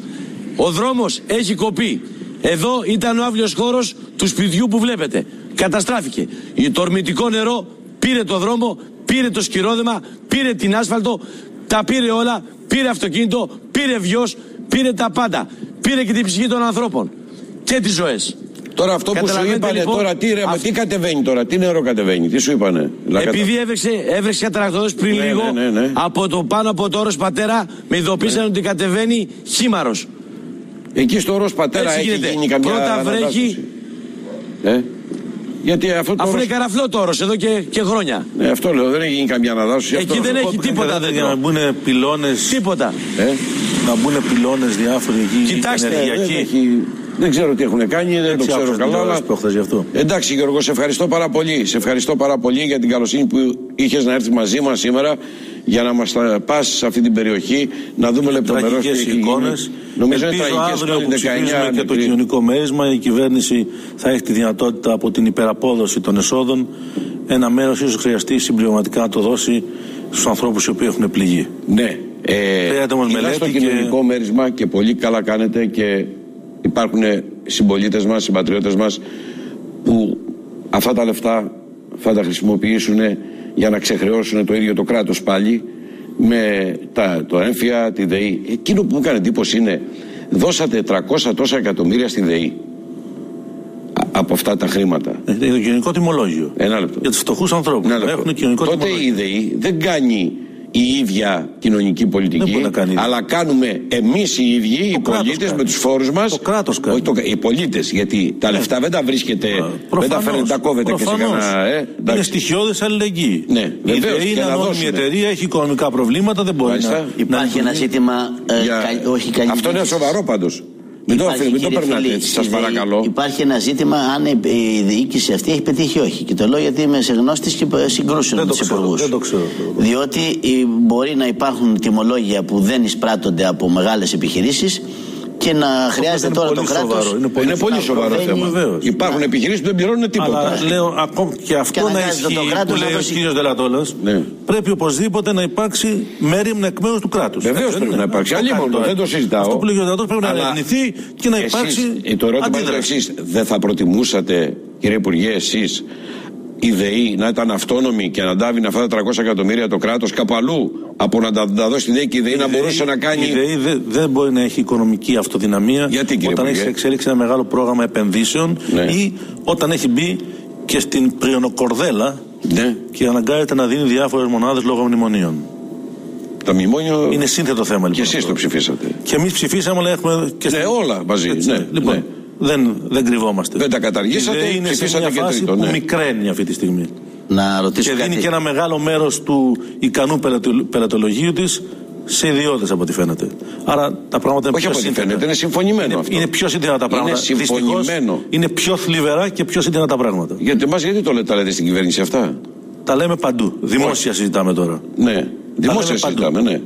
Ο δρόμος έχει κοπεί. Εδώ ήταν ο άβλιος χώρος του σπιτιού που βλέπετε. Καταστράφηκε. Το ορμητικό νερό πήρε το δρόμο, πήρε το σκυρόδεμα, πήρε την άσφαλτο, τα πήρε όλα, πήρε αυτοκίνητο, πήρε βιός, πήρε τα πάντα. Πήρε και την ψυχή των ανθρώπων και τις ζωές. Τώρα αυτό που σου Καταλαβαίνετε, είπανε λοιπόν, τώρα, τι, ρέμα, αυ- τι κατεβαίνει τώρα, τι νερό κατεβαίνει, τι σου είπανε. Να κατα- Επειδή έβρεξε, έβρεξε καταρακτοδός πριν Ναι, λίγο ναι, ναι, ναι. από το πάνω από το όρος πατέρα με ειδοποίησαν ότι κατεβαίνει χήμαρος. Εκεί στο όρος πατέρα Έτσι έχει γίνεται. γίνει καμιά Πρώτα ανατάσσωση. βρέχει, Ε, γιατί αυτό το αφού όρος... είναι καραφλό το όρος εδώ και, και χρόνια. Ναι, αυτό λέω, δεν έχει γίνει καμιά αναδάσωση. Εκεί αυτό... δεν έχει τίποτα Για να δέντρο. μπουν πυλώνε. Τίποτα. Ε, Να μπουν πυλώνες διάφοροι εκεί. Κοιτάξτε, δεν, ενεργειακοί. Έχει... δεν ξέρω τι έχουν κάνει, δεν το Έτσι ξέρω άκουσα καλά. τηλεόραση Αλλά... προχθές γι' αυτό. Εντάξει Γιώργος, σε ευχαριστώ πάρα πολύ. Σε ευχαριστώ πάρα πολύ για την καλοσύνη που είχες να έρθεις μαζί μας σήμερα για να μας τα πας σε αυτή την περιοχή, να δούμε λεπτομερώς τι Τραγικές έχει γίνει. εικόνες. Νομίζω είναι Ελπίζω τραγικές αύριο που εικόνες, 19 ψηφίζουμε και το νεκροί. κοινωνικό μέρισμα η κυβέρνηση θα έχει τη δυνατότητα από την υπεραπόδοση των εσόδων ένα μέρος ίσως χρειαστεί συμπληρωματικά να το δώσει στους ανθρώπους οι οποίοι έχουν πληγεί. Ναι. Ε, Χρειάζεται όμως μιλάς στο μελέτη και- κοινωνικό μέρισμα και πολύ καλά κάνετε και υπάρχουν συμπολίτες μας, συμπατριώτες μας που αυτά τα λεφτά θα τα χρησιμοποιήσουν για να ξεχρεώσουν το ίδιο το κράτος πάλι με τα, το έμφυα, τη ΔΕΗ. Εκείνο που μου κάνει εντύπωση είναι δώσατε 300 τόσα εκατομμύρια στη ΔΕΗ Α- από αυτά τα χρήματα. Ε, Είναι το κοινωνικό τιμολόγιο. Ένα λεπτό. Για τους φτωχούς ανθρώπους. Ένα λεπτό. Έχουν κοινωνικό Τότε τιμολόγιο. η ΔΕΗ δεν κάνει η ίδια κοινωνική Δεν πολιτική, μπορεί να κάνει η ίδια. αλλά κάνουμε εμείς οι ίδιοι, οι κράτος πολίτες, κάνει. με τους φόρους μας. Το κράτος κάνει. Όχι, το, οι πολίτες. Γιατί τα λεφτά δεν τα βρίσκετε, δεν τα Προφανώς, φέρνετε, τα κόβετε και σε προφανώς. κανένα. Ε, είναι εντάξει. στοιχειώδες αλληλεγγύη. Ναι, η βεβαίως, ΔΕΗ και είναι να ανώνυμη δώσουμε. εταιρεία, έχει οικονομικά προβλήματα, δεν μπορεί Μάλιστα. να. Υπάρχει να ένα ζήτημα. ε, Για- κα- όχι καλή Αυτό είναι διοίκηση. σοβαρό πάντως. Μην το, Υπάρχει, μην το κύριε περνάτε φίλη, έτσι, σας η ΔΕΗ- παρακαλώ. Υπάρχει ένα ζήτημα αν η η διοίκηση αυτή έχει πετύχει ή όχι. Και το λέω γιατί είμαι σε γνώστης και συγκρούσεων Δεν με το τους ξέρω, υπουργούς. δεν το ξέρω. Διότι ε, μπορεί να υπάρχουν τιμολόγια που δεν εισπράττονται από μεγάλες επιχειρήσεις και να χρειάζεται είναι τώρα πολύ το κράτος. σοβαρό, είναι Είναι πολύ σοβαρό θέμα. Βεβαίως. Υπάρχουν επιχειρήσεις που δεν πληρώνουν τίποτα. Αλλά λέω ακόμη και αυτό Και να αναγκάζεται ισχύει το κράτος που να λέει ο δώσει- κύριος Δελατόλα. Ναι. Πρέπει οπωσδήποτε να υπάρξει μέρημνα εκ μέρους του κράτους. Βεβαίως πρέπει να υπάρξει. Αλλήμον το, δεν το συζητάω. Αυτό που λέει ο Δελατόλα πρέπει να Αλλά ερευνηθεί και να εσείς, υπάρξει. ε, το ερώτημα είναι το αντίδραση. εξής. Δεν θα προτιμούσατε, κύριε Υπουργέ, εσείς η ΔΕΗ να ήταν αυτόνομη και να αντάβει αυτά τα 300 εκατομμύρια το κράτος κάπου αλλού από να τα, τα δώσει στη ΔΕΗ και η ΔΕΗ να Η μπορούσε ΔΕΗ- να κάνει. Η ΔΕΗ δεν, δεν μπορεί να έχει οικονομική αυτοδυναμία Γιατί, κύριε όταν έχει Υπουργέ; σε εξέλιξη ένα μεγάλο πρόγραμμα επενδύσεων Ναι. ή όταν έχει μπει και στην πριονοκορδέλα Ναι, και αναγκάζεται να δίνει διάφορες μονάδες λόγω μνημονίων. το μνημόνιο. Είναι σύνθετο θέμα λοιπόν. Και εσείς αυτό. το ψηφίσατε. Και εμείς ψηφίσαμε, αλλά έχουμε και Ναι, όλα μαζί. Έτσι, Ναι, λοιπόν, ναι. Δεν, δεν κρυβόμαστε. Δεν τα καταργήσατε, Η ΔΕΗ είναι σε ψηφίσατε μια και φάση τρίτο, που ναι. μικραίνει αυτή τη στιγμή. Να ρωτήσω Και κάτι. δίνει και ένα μεγάλο μέρος του ικανού πελατο- πελατολογίου της σε ιδιώτες από ό,τι φαίνεται. Άρα τα πράγματα είναι Όχι πιο από ό,τι σύνθετα. φαίνεται, είναι συμφωνημένο Είναι, αυτό. είναι πιο σύντομα τα πράγματα. Είναι συμφωνημένο. Δυστυχώς, είναι πιο θλιβερά και πιο σύντομα τα πράγματα. Γιατί εμά γιατί το λέτε, τα λέτε στην κυβέρνηση αυτά; Τα λέμε παντού. Δημόσια συζητάμε τώρα. Ναι, δημόσια λέμε παντού. συζητάμε, ναι.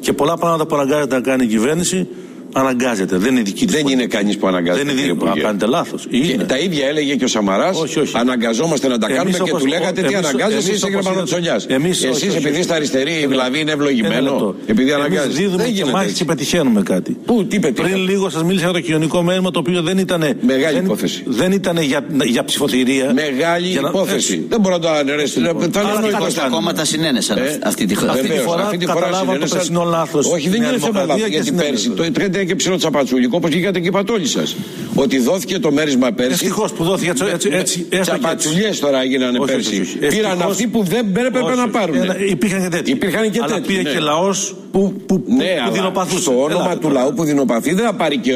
Και πολλά πράγματα που αναγκάζεται να κάνει η κυβέρνηση αναγκάζεται. Δεν είναι δική της Δεν είναι κανείς που αναγκάζεται. Δεν είναι κύριε δική Υπουργέ. Κάνετε λάθος. Και τα ίδια έλεγε και ο Σαμαράς. Όχι, όχι. Αναγκαζόμαστε να τα Εμείς κάνουμε και όπως- του λέγατε τι εμείς- αναγκάζεσαι, εμείς είσαι όπως γραμματοτσολιά. είδατε. Εμείς- όχι, Εσείς όχι, επειδή όχι. στα αριστερή η Ένα- βλαβή είναι Ένα ευλογημένο. λεπτό. Επειδή Εμείς αναγκάζεσαι. δίδουμε Δεν και γίνεται μάχες και έτσι. πετυχαίνουμε κάτι. Πού, τι πετύχατε; Πριν λίγο σας μίλησα για το κοινωνικό μέρημα το οποίο δεν ήταν. Μεγάλη δεν, υπόθεση. Δεν ήταν για, για ψηφοθυρία. Μεγάλη Για να- υπόθεση. έτσι. Δεν μπορώ να το αναιρέσω. Θα Λοιπόν. λέω Αλλά τι νόημα. θα Τα κάνουμε. κόμματα συνένεσαν Ε, αυτή τη χρονιά. Αυτή τη Βεβαίως, φορά αυτή τη φορά καταλάβαμε το συνένεσαν. περσινό λάθος. Όχι, δεν Νέα είναι θέμα Δημοκρατία λάθος. και Γιατί πέρσι συνένεσαν. το 30 ήταν και ψηλό τσαπατσούλικο, όπως βγήκατε και είπατε όλοι σας. Ότι δόθηκε το μέρισμα πέρσι. Ευτυχώς που δόθηκε έτσι. έτσι, έτσι Τσαπατσουλιές τώρα έγιναν πέρσι. Πήραν αυτοί που δεν έπρεπε να πάρουν. Υπήρχαν και τέτοιοι. Υπήρχαν και τέτοιοι. πήρε ναι. και λαός που, που, ναι, που δεινοπαθούσε. Στο όνομα του λαού που δεινοπαθεί δεν θα πάρει και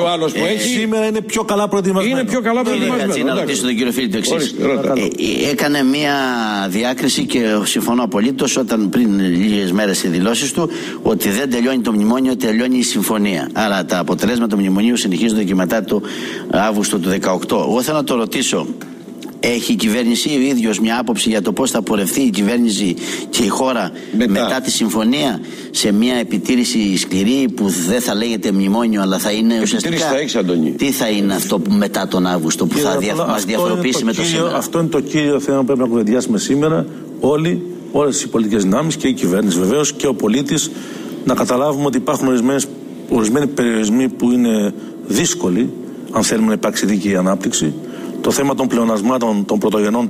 ο, άλλος που έχει. Σήμερα είναι πιο καλά προετοιμασμένο. Είναι πιο καλά προετοιμασμένο. Να ρωτήσω τον κύριο Φίλη το εξής. Ε, έκανε μία διάκριση και συμφωνώ απολύτως όταν πριν λίγες μέρες οι δηλώσεις του ότι δεν τελειώνει το μνημόνιο, τελειώνει η συμφωνία. Άρα τα αποτελέσματα του μνημονίου συνεχίζονται και μετά το Αύγουστο του 2018. Εγώ θέλω να το ρωτήσω. Έχει η κυβέρνηση ο ίδιος μια άποψη για το πώς θα πορευτεί η κυβέρνηση και η χώρα μετά. τη συμφωνία σε μια επιτήρηση σκληρή που δεν θα λέγεται μνημόνιο αλλά θα είναι ουσιαστικά. Θα έχεις, Αντώνη. Τι θα είναι αυτό που μετά τον Αύγουστο που θα δια... μας διαφοροποιήσει με το κύριο, σήμερα. Αυτό είναι το κύριο θέμα που πρέπει να κουβεντιάσουμε σήμερα όλοι, όλες οι πολιτικές δυνάμεις και η κυβέρνηση βεβαίως και ο πολίτης να καταλάβουμε ότι υπάρχουν ορισμένες, ορισμένοι περιορισμοί που είναι δύσκολοι αν θέλουμε να υπάρξει δίκαιη ανάπτυξη. Το θέμα των πλεονασμάτων των πρωτογενών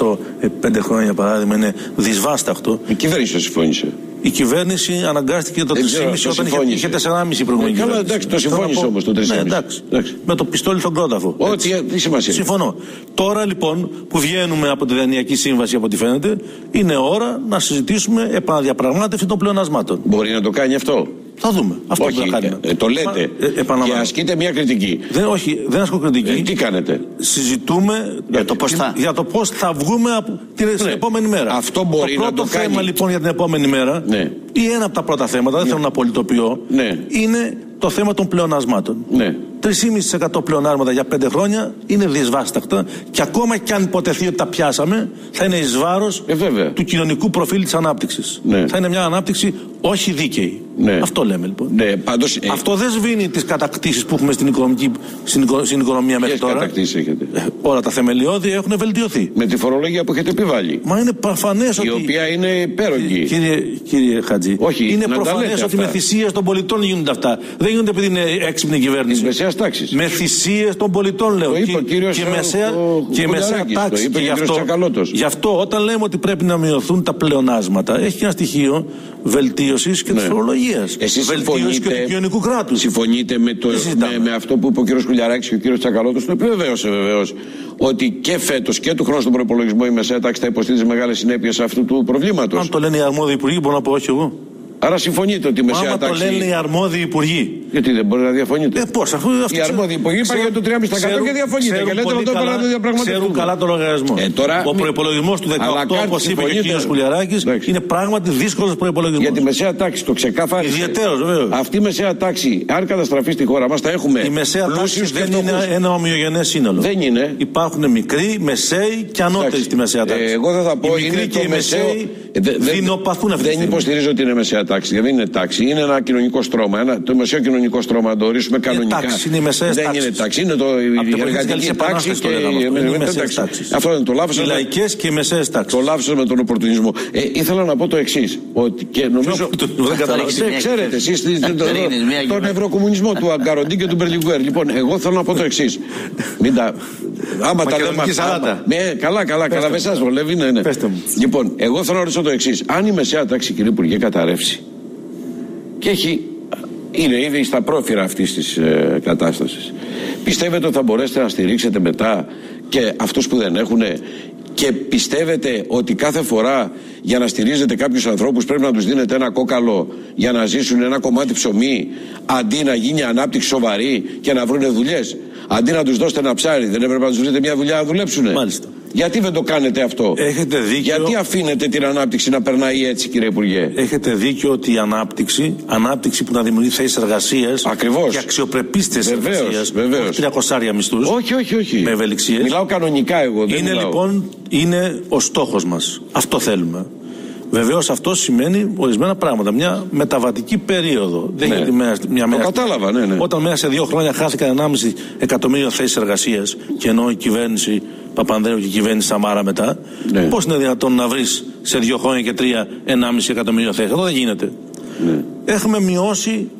3,5% πέντε χρόνια για παράδειγμα είναι δυσβάσταχτο. Η κυβέρνηση συμφώνησε. Η κυβέρνηση αναγκάστηκε το 3,5 όταν είχε, είχε 4,5 προηγούμενη. Καλά, εντάξει, το συμφώνησε όμως το 3,5. Ναι, εντάξει. εντάξει. Με το πιστόλι στον κρόταφο. Ό,τι τι σημασία. Συμφωνώ. Τώρα λοιπόν που βγαίνουμε από τη Δανειακή Σύμβαση από ό,τι φαίνεται, είναι ώρα να συζητήσουμε επαναδιαπραγμάτευση των πλεονασμάτων. Μπορεί να το κάνει αυτό. Θα δούμε. Αυτό όχι, που θα κάνουμε. Ε, το λέτε. Μα, ε, και ασκείτε μια κριτική. Δεν, όχι, δεν ασκώ κριτική. Ε, τι κάνετε; Συζητούμε για το πώς θα. Για το πώς θα βγούμε από την ναι. επόμενη μέρα. Αυτό μπορεί το να το θέμα λοιπόν για την επόμενη μέρα ναι. ή ένα από τα πρώτα θέματα, δεν ναι. θέλω να πολιτοποιώ, ναι. είναι το θέμα των πλεονασμάτων. Ναι. 3,5% πλεονάσματα για 5 χρόνια είναι δυσβάσταχτα και ακόμα και αν υποτεθεί ότι τα πιάσαμε, θα είναι εις βάρος ε, του κοινωνικού προφίλ της ανάπτυξης. Ναι. Θα είναι μια ανάπτυξη όχι δίκαιη. Ναι. Αυτό λέμε λοιπόν. Ναι, πάντως, ε, Αυτό δεν σβήνει τις κατακτήσεις που έχουμε στην, οικονομική, στην, στην οικονομία μέχρι τώρα. Τι κατακτήσεις έχετε; Ε, όλα τα θεμελιώδη έχουν βελτιωθεί. Με τη φορολογία που έχετε επιβάλει. Μα είναι προφανές ότι. Η οποία είναι υπέρογγη. Κύριε, κύριε Χατζή, όχι, είναι προφανές ότι με θυσίες των πολιτών γίνονται αυτά. Δεν γίνονται επειδή είναι έξυπνη κυβέρνηση. Τη μεσαία τάξη. Με θυσίες των πολιτών, λέω. Το είπε και, ο κύριος και μεσαία, ο, και μεσαία τάξη. Το είπε και γι' αυτό, γι' αυτό όταν λέμε ότι πρέπει να μειωθούν τα πλεονάσματα, έχει ένα στοιχείο βελτίωσης και ναι. της φορολογίας. Βελτίωσης και του κοινωνικού κράτους. Συμφωνείτε με, το, με, με, αυτό που είπε ο κ. Κουλιαράκης και ο κ. Τσακαλώτος, το επιβεβαίωσε βεβαίως ότι και φέτος και του χρόνου στον προπολογισμό η μεσαία τάξη θα υποστήριζε μεγάλες συνέπειες αυτού του προβλήματος. Αν το λένε οι αρμόδιοι υπουργοί, μπορώ να πω όχι εγώ. Άρα συμφωνείτε ότι η μεσαία Άμα τάξη. το λένε οι αρμόδιοι υπουργοί. Γιατί δεν μπορεί να διαφωνείτε; Ε, πώς, αφού Οι αρμόδιοι υπουργοί είπαν για το 3,5% και διαφωνείτε. Και λέτε ότι πρέπει να το διαπραγματευτούν. Ξέρουν καλά το λογαριασμό. Ε, τώρα, ο προπολογισμό του 18, όπως είπε και ο κ. Κουλιαράκης, είναι πράγματι δύσκολος προπολογισμό. Για τη μεσαία τάξη, το ξεκάθαρισε. Ιδιαίτερος, βέβαια. Αυτή η μεσαία τάξη, αν καταστραφεί στη χώρα μας, θα έχουμε. Η μεσαία τάξη δεν είναι ένα ομοιογενές σύνολο. Δεν είναι. Υπάρχουν μικροί, μεσαίοι και ανώτεροι στη μεσαία τάξη. Εγώ δεν θα πω είναι και οι μεσαίοι δεινοπαθούν αυτή Δεν υποστηρίζω ότι είναι μεσαία τάξη. Δεν είναι τάξη; Τάξη. Είναι ένα κοινωνικό στρώμα. Ένα, το μεσαίο κοινωνικό στρώμα, να το ορίσουμε κανονικά. Είναι τάξη, είναι η Δεν είναι τάξη. Είναι το, η εργατική τάξη και η τάξη. Αυτό είναι το λάθο. Οι λαϊκές και οι μεσαίες τάξεις. Το λάθο με τον οπορτουνισμό. Ε, ήθελα να πω το εξής. Ότι και νομίζω. Δεν καταλαβαίνετε. Ξέρετε εσείς τον ευρωκομμουνισμό του Αγκαροντή και του Μπερλιγκουέρ. Λοιπόν, εγώ θέλω να πω το εξής. Μην τα. Άμα τα λέμε. Καλά, καλά, καλά. Με εσάς βολεύει, ναι, ναι. Λοιπόν, εγώ θέλω να ρωτήσω το εξής. Αν η μεσαία τάξη, κύριε Υπουργέ, καταρρεύσει και έχει, είναι ήδη στα πρόφυρα αυτής της ε, κατάστασης. Πιστεύετε ότι θα μπορέσετε να στηρίξετε μετά και αυτούς που δεν έχουν και πιστεύετε ότι κάθε φορά για να στηρίζετε κάποιους ανθρώπους πρέπει να τους δίνετε ένα κόκαλο για να ζήσουν ένα κομμάτι ψωμί αντί να γίνει ανάπτυξη σοβαρή και να βρουν δουλειές; Αντί να τους δώσετε ένα ψάρι δεν έπρεπε να τους βρείτε μια δουλειά να δουλέψουν. Μάλιστα. Γιατί δεν το κάνετε αυτό; Έχετε δίκιο. Γιατί αφήνετε την ανάπτυξη να περνάει έτσι, κύριε Υπουργέ; Έχετε δίκιο ότι η ανάπτυξη, ανάπτυξη που να δημιουργεί θέσεις εργασίας και αξιοπρεπείς θέσεις εργασίας. Βεβαίως. Όχι τριακοσάρια μισθούς. Όχι, όχι, όχι. Με ευελιξίες. Μιλάω κανονικά εγώ. Δεν είναι μιλάω. λοιπόν είναι ο στόχος μας. Αυτό θέλουμε. Βεβαίως αυτό σημαίνει ορισμένα πράγματα. Μια μεταβατική περίοδο. Δεν Ναι. γίνεται μια, μια Το μέρα. κατάλαβα, ναι, ναι. Όταν μέσα σε δύο χρόνια χάθηκαν 1,5 εκατομμύριο θέσεις εργασίας και ενώ η κυβέρνηση Παπανδρέου και η κυβέρνηση Σαμάρα μετά, Ναι. πώς είναι δυνατόν να βρεις σε δύο χρόνια και τρία 1,5 εκατομμύριο θέσεις; Αυτό δεν γίνεται. Ναι. Έχουμε μειώσει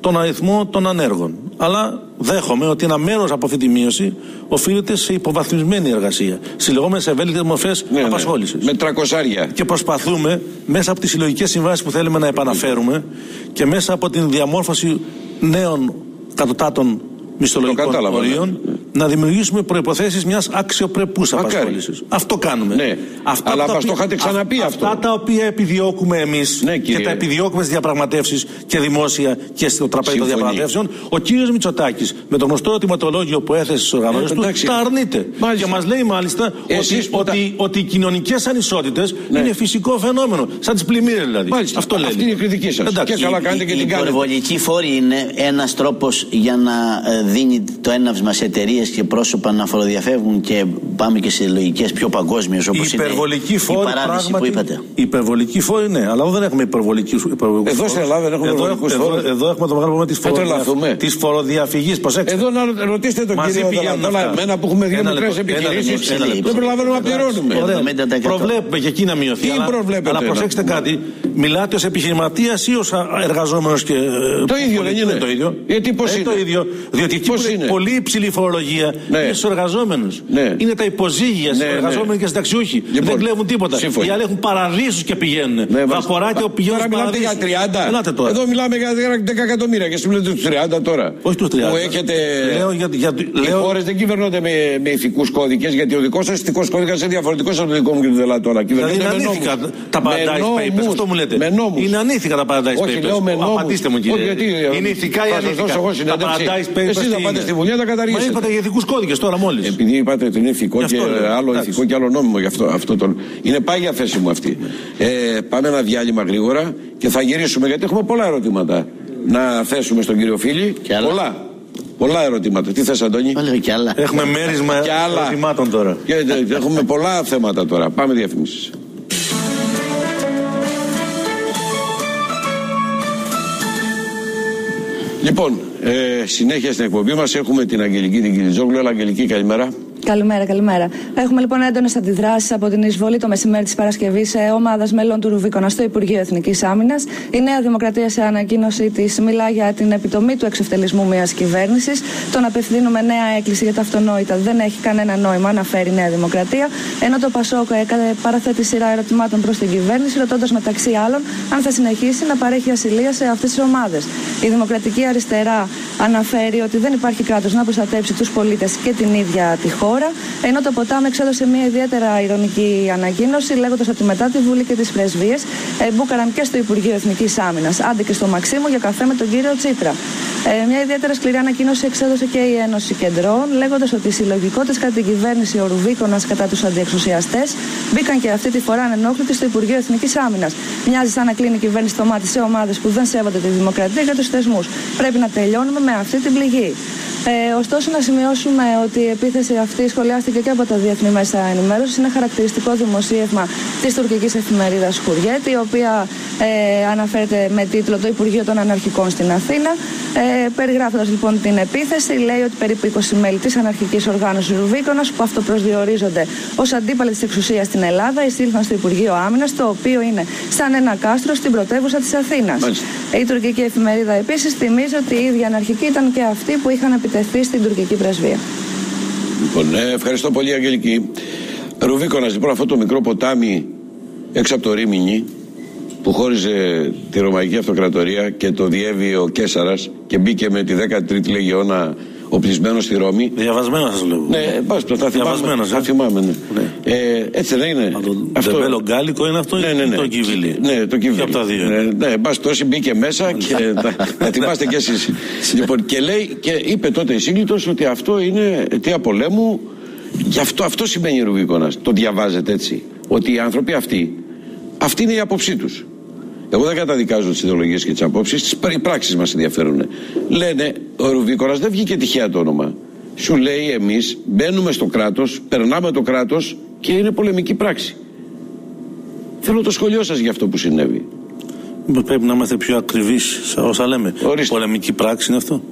τον αριθμό των ανέργων. Αλλά δέχομαι ότι ένα μέρος από αυτή τη μείωση οφείλεται σε υποβαθμισμένη εργασία. Σε λεγόμενες ευέλικτες μορφές ναι, απασχόλησης. Ναι. Με τρακοσάρια. Και προσπαθούμε μέσα από τις συλλογικές συμβάσεις που θέλουμε να επαναφέρουμε και μέσα από την διαμόρφωση νέων κατοτάτων μισθολογικών ορίων ναι. να δημιουργήσουμε προποθέσει μιας αξιοπρεπούς απασχόλησης. Αυτό κάνουμε. Ναι. Αυτά Αλλά μας το είχατε ξαναπεί αυτό. Αυτά τα οποία επιδιώκουμε εμείς ναι, και τα επιδιώκουμε στις διαπραγματεύσεις και δημόσια και στο τραπέζι των διαπραγματεύσεων, ο κύριος Μητσοτάκης με το γνωστό ερωτηματολόγιο που έθεσε στι οργανώσει του τα αρνείται. Μάλιστα. Και μας λέει μάλιστα ότι, ότι, ότι οι κοινωνικές ανισότητες ναι. είναι φυσικό φαινόμενο. Σαν τις πλημμύρες δηλαδή. Μάλιστα. Αυτό λέει. Αυτή είναι η κριτική σας. Και καλά κάνετε και την κάνετε. Η υπερβολική φόρη είναι ένας τρόπος για να ε, δίνει το έναυσμα σε εταιρείες και πρόσωπα να φοροδιαφεύγουν και πάμε και σε λογικές πιο παγκόσμιες όπως είναι υπερβολική φόρη, η παράδειση που είπατε. Υπερβολική φόρη, ναι, αλλά δεν έχουμε υπερβολική φόρη. Εδώ στην Ελλάδα δεν έχουμε υπερβολικού φόρου. Εδώ, εδώ, έχουμε το μεγάλο πρόβλημα της φοροδιαφυγής. Προσέξτε. Εδώ να ρωτήσετε τον κύριο Δαλαντόλα, εμένα που έχουμε δύο μικρές επιχειρήσεις, δεν προλαβαίνουμε να πληρώνουμε. Προβλέπουμε και εκεί να μειωθεί. Τι προβλέπετε. Αλλά προσέξτε κάτι, μιλάτε ως επιχειρηματίας ή ως εργαζόμενος και. Το ίδιο δεν είναι; Το ίδιο. Γιατί πώς είναι. Το ίδιο. Διότι εκεί είναι; πολύ υψηλή φορολογία ναι. είναι στους εργαζόμενους. Ναι. Είναι τα υποζύγια στους ναι, εργαζόμενους και συνταξιούχοι. Λοιπόν, δεν κλέβουν τίποτα. Σύμφωνοι. Οι άλλοι έχουν παραδείσους και πηγαίνουν. Ναι, Βαποράκια πηγαίνουν Τώρα μιλάτε για 30. τώρα. Εδώ μιλάμε για 10 εκατομμύρια και σου λέτε τους 30 τώρα. Όχι τους 30. Που έχετε. Λέω για, για, οι χώρες δεν κυβερνώνται με, με ηθικούς κώδικες γιατί ο δικός σας ηθικός κώδικας είναι διαφορετικός από το δικό μου και του Δελατόρα. Δηλαδή είναι ανήθικα τα Paradise Papers. Αυτό μου λέτε. Είναι ανήθικα τα Paradise Papers. Απαντήστε μου κύριε. Είναι ηθικά ή ανήθικα. Τα Paradise Papers. Εσείς θα πάτε στη Βουλή να τα καταργήσετε. Μα είπατε για ηθικού κώδικες τώρα μόλις. Επειδή είπατε ότι είναι ηθικό και άλλο ηθικό και άλλο νόμιμο γι' αυτό. αυτό το... Είναι πάγια θέση μου αυτή. Ε, πάμε ένα διάλειμμα γρήγορα και θα γυρίσουμε γιατί έχουμε πολλά ερωτήματα να θέσουμε στον κύριο Φίλη. Πολλά. Πολλά ερωτήματα. Τι θες Αντώνη; Και άλλα. Έχουμε μέρισμα και άλλα. ερωτημάτων τώρα. Και, έχουμε πολλά θέματα τώρα. Πάμε διαφημίσεις. Λοιπόν, ε, συνέχεια στην εκπομπή μας έχουμε την Αγγελική την Κιλιτζόγλου. Έλα Αγγελική, καλημέρα. Καλημέρα, καλημέρα. Έχουμε λοιπόν έντονες αντιδράσεις από την εισβολή το μεσημέρι της Παρασκευής σε ομάδας μέλων του Ρουβίκονα στο Υπουργείο Εθνικής Άμυνας. Η Νέα Δημοκρατία σε ανακοίνωσή της μιλά για την επιτομή του εξευτελισμού μιας κυβέρνησης. Τον απευθύνουμε νέα έκκληση για τα αυτονόητα. Δεν έχει κανένα νόημα, αναφέρει η Νέα Δημοκρατία. Ενώ το Πασόκ παραθέτει σειρά ερωτημάτων προς την κυβέρνηση, ρωτώντας μεταξύ άλλων αν θα συνεχίσει να παρέχει ασυλία σε αυτές τις ομάδες. Η Δημοκρατική Αριστερά αναφέρει ότι δεν υπάρχει κράτος να προστατεύσει τους πολίτες και την ίδια τη χώρα χώρα. Ενώ το Ποτάμι εξέδωσε μια ιδιαίτερα ηρωνική ανακοίνωση, λέγοντας ότι μετά τη Βουλή και τις πρεσβείες ε, μπούκαραν και στο Υπουργείο Εθνικής Άμυνας, άντε και στο Μαξίμου για καφέ με τον κύριο Τσίπρα. Ε, μια ιδιαίτερα σκληρή ανακοίνωση εξέδωσε και η Ένωση Κεντρών, λέγοντας ότι οι συλλογικότητε κατά την κυβέρνηση ο Ρουβίκονας κατά τους αντιεξουσιαστές μπήκαν και αυτή τη φορά ανενόχλητοι στο Υπουργείο Εθνικής Άμυνας. Μοιάζει σαν να κλείνει η κυβέρνηση το μάτι σε ομάδες που δεν σέβονται τη δημοκρατία και τους θεσμούς. Πρέπει να τελειώνουμε με αυτή την πληγή. Ε, ωστόσο, να σημειώσουμε ότι η επίθεση αυτή σχολιάστηκε και από τα διεθνή μέσα ενημέρωσης. Είναι χαρακτηριστικό δημοσίευμα της τουρκικής εφημερίδας Χουριέτ, η οποία ε, αναφέρεται με τίτλο Το Υπουργείο των Αναρχικών στην Αθήνα. Ε, Περιγράφοντας λοιπόν την επίθεση, λέει ότι περίπου 20 μέλη της αναρχικής οργάνωσης Ρουβίκονας, που αυτοπροσδιορίζονται ως αντίπαλοι της εξουσίας στην Ελλάδα, εισήλθαν στο Υπουργείο Άμυνας, το οποίο είναι σαν ένα κάστρο στην πρωτεύουσα της Αθήνας. Η τουρκική εφημερίδα επίσης θυμίζει ότι οι ίδιοι αναρχικοί ήταν και αυτοί που είχαν επιτεθεί στην τουρκική πρεσβεία. Λοιπόν, ε, ευχαριστώ πολύ, Αγγελική. Ρουβίκονα, λοιπόν, αυτό το μικρό ποτάμι έξω από το Ρήμινι που χώριζε τη Ρωμαϊκή Αυτοκρατορία και το διέβη ο Κέσσαρας και μπήκε με τη 13η Λεγιώνα οπλισμένο στη Ρώμη. Διαβασμένος σας λέω. Ναι, πας, θα θυμάμαι. Θα θυμάμαι ναι. ναι. Ε, έτσι δεν είναι. το αυτό... Βέλο γκάλικο είναι αυτό ναι, ναι, ναι. το κυβιλί. Ναι, το κυβιλί. Και από τα δύο. Ναι, ναι πας, τόσοι μπήκε μέσα και θα θυμάστε κι εσείς. λοιπόν, και λέει, και είπε τότε η σύγκλητος ότι αυτό είναι αιτία πολέμου και αυτό, αυτό σημαίνει Ρουβίκονας. Το διαβάζετε έτσι. Ότι οι άνθρωποι αυτοί, αυτή είναι η άποψή τους. Εγώ δεν καταδικάζω τις ιδεολογίες και τις απόψεις, τις πράξεις μας ενδιαφέρουν. Λένε, ο Ρουβίκορα δεν βγήκε τυχαία το όνομα. Σου λέει, εμείς μπαίνουμε στο κράτος, περνάμε το κράτος και είναι πολεμική πράξη. Θέλω το σχολείο σας για αυτό που συνέβη. Πρέπει να είμαστε πιο ακριβείς σε όσα λέμε. Ορίστε. Πολεμική πράξη είναι αυτό.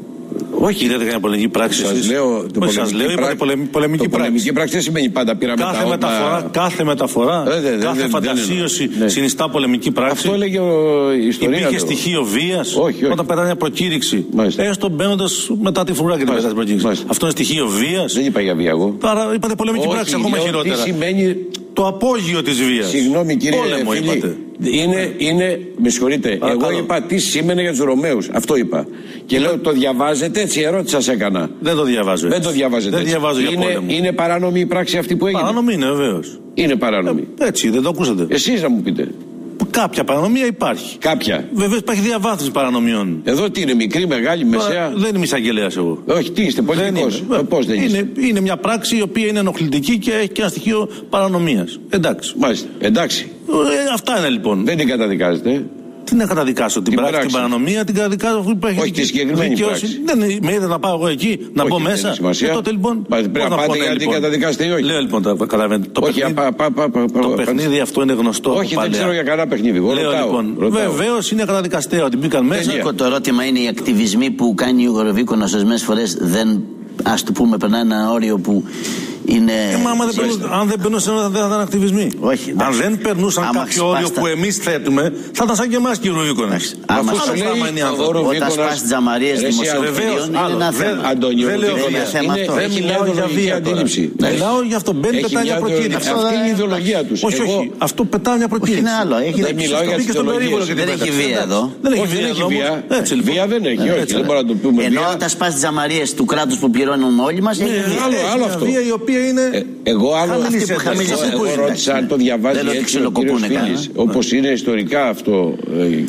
Όχι, δεν έκανε πολεμική πράξη. Σας λέω, το Όχι, σας λέω είπατε πολεμική, πολεμική το πράξη. Πολεμική πράξη δεν σημαίνει πάντα πήραμε κάθε τα μεταφορά, Κάθε μεταφορά, ε, δε, δε, κάθε φαντασίωση ναι. συνιστά πολεμική πράξη. Αυτό έλεγε ο ιστορία. Υπήρχε στοιχείο βίας όταν πετάνε μια προκήρυξη. Μάλιστα. Έστω μπαίνοντας μετά τη φρουρά και την την προκήρυξη. Αυτό είναι στοιχείο βίας. Δεν είπα για βία εγώ. Άρα είπατε πολεμική πράξη, ακόμα χειρότερα. Τι σημαίνει το απόγειο της βίας. Συγγνώμη κύριε Πόλεμο, φίλη, είπατε. Είναι, είναι, με συγχωρείτε, εγώ είπα τι σήμαινε για τους Ρωμαίους. Αυτό είπα. Και λέω το διαβάζετε, έτσι ερώτηση σας έκανα. Δεν το διαβάζω. Δεν το διαβάζετε. Δεν διαβάζω είναι, για πόλεμο. είναι παράνομη η πράξη αυτή που έγινε; Παράνομη είναι, βεβαίως. Είναι παράνομη. Ε, έτσι, δεν το ακούσατε. Εσείς να μου πείτε. Κάποια παρανομία υπάρχει. Κάποια. Βεβαίως υπάρχει διαβάθμιση παρανομιών. Εδώ τι είναι, μικρή, μεγάλη, μεσαία; Δεν είμαι εισαγγελέας εγώ. Όχι, τι είστε, πολιτικός; Πώς δεν είναι, είναι μια πράξη η οποία είναι ενοχλητική και έχει και ένα στοιχείο παρανομίας. Εντάξει. Μάλιστα. Εντάξει. Ε, αυτά είναι λοιπόν. Δεν την καταδικάζετε. Τι να καταδικάσω, την, την πράξη, την παρανομία, την καταδικάζω αφού υπάρχει. Όχι τη συγκεκριμένη πράξη. Δεν με είδε να πάω εγώ εκεί, να μπω μέσα. Και ε, τότε λοιπόν. Πρέπει να πάτε γιατί λοιπόν. καταδικάσετε ή όχι. Λέω λοιπόν, τα καταλαβαίνετε. Το όχι, παιχνίδι, πα, πα, πα, το παιχνίδι αυτό είναι γνωστό. Όχι, δεν ξέρω για κανένα παιχνίδι. Λέω λοιπόν, βεβαίως είναι καταδικαστέο ότι μπήκαν μέσα. Το ερώτημα είναι οι ακτιβισμοί που κάνει ο Γοροβίκονα ορισμένες φορές δεν ας το πούμε περνάνε ένα όριο που είναι. Ε, μα, άμα δεν περνούσαν, αν δεν περνούσαν, δεν θα ήταν ακτιβισμοί. Όχι, αν δεν περνούσαν άμα κάποιο όριο που εμείς θέτουμε, θα ήταν σαν και εμάς, κύριε Ρουβίκονα. Αφού σου λέει όταν σπάς τζαμαρίες δημοσιογραφίων είναι ένα θέμα. Αντώνιο, δεν λέω για θέμα αυτό. Δεν μιλάω για βία αντίληψη. Μιλάω για αυτό. Μπαίνει πετάει μια προκήρυξη. Αυτή είναι η ιδεολογία τους. Όχι, όχι. Αυτό πετάει μια προκήρυξη. Είναι άλλο. Δεν μιλάω για την Δεν έχει βία εδώ. Δεν έχει βία. Βία δεν έχει. Όχι, δεν μπορούμε να το πούμε. Ενώ όταν σπάς τζαμαρίες του κράτους που πληρώνουμε όλοι μα. Άλλο αυτό. Βία η οποία είναι. Εγώ άλλο εγώ ρώτησα αν το διαβάζει έτσι ο κύριος Φίλης, όπως είναι ιστορικά αυτό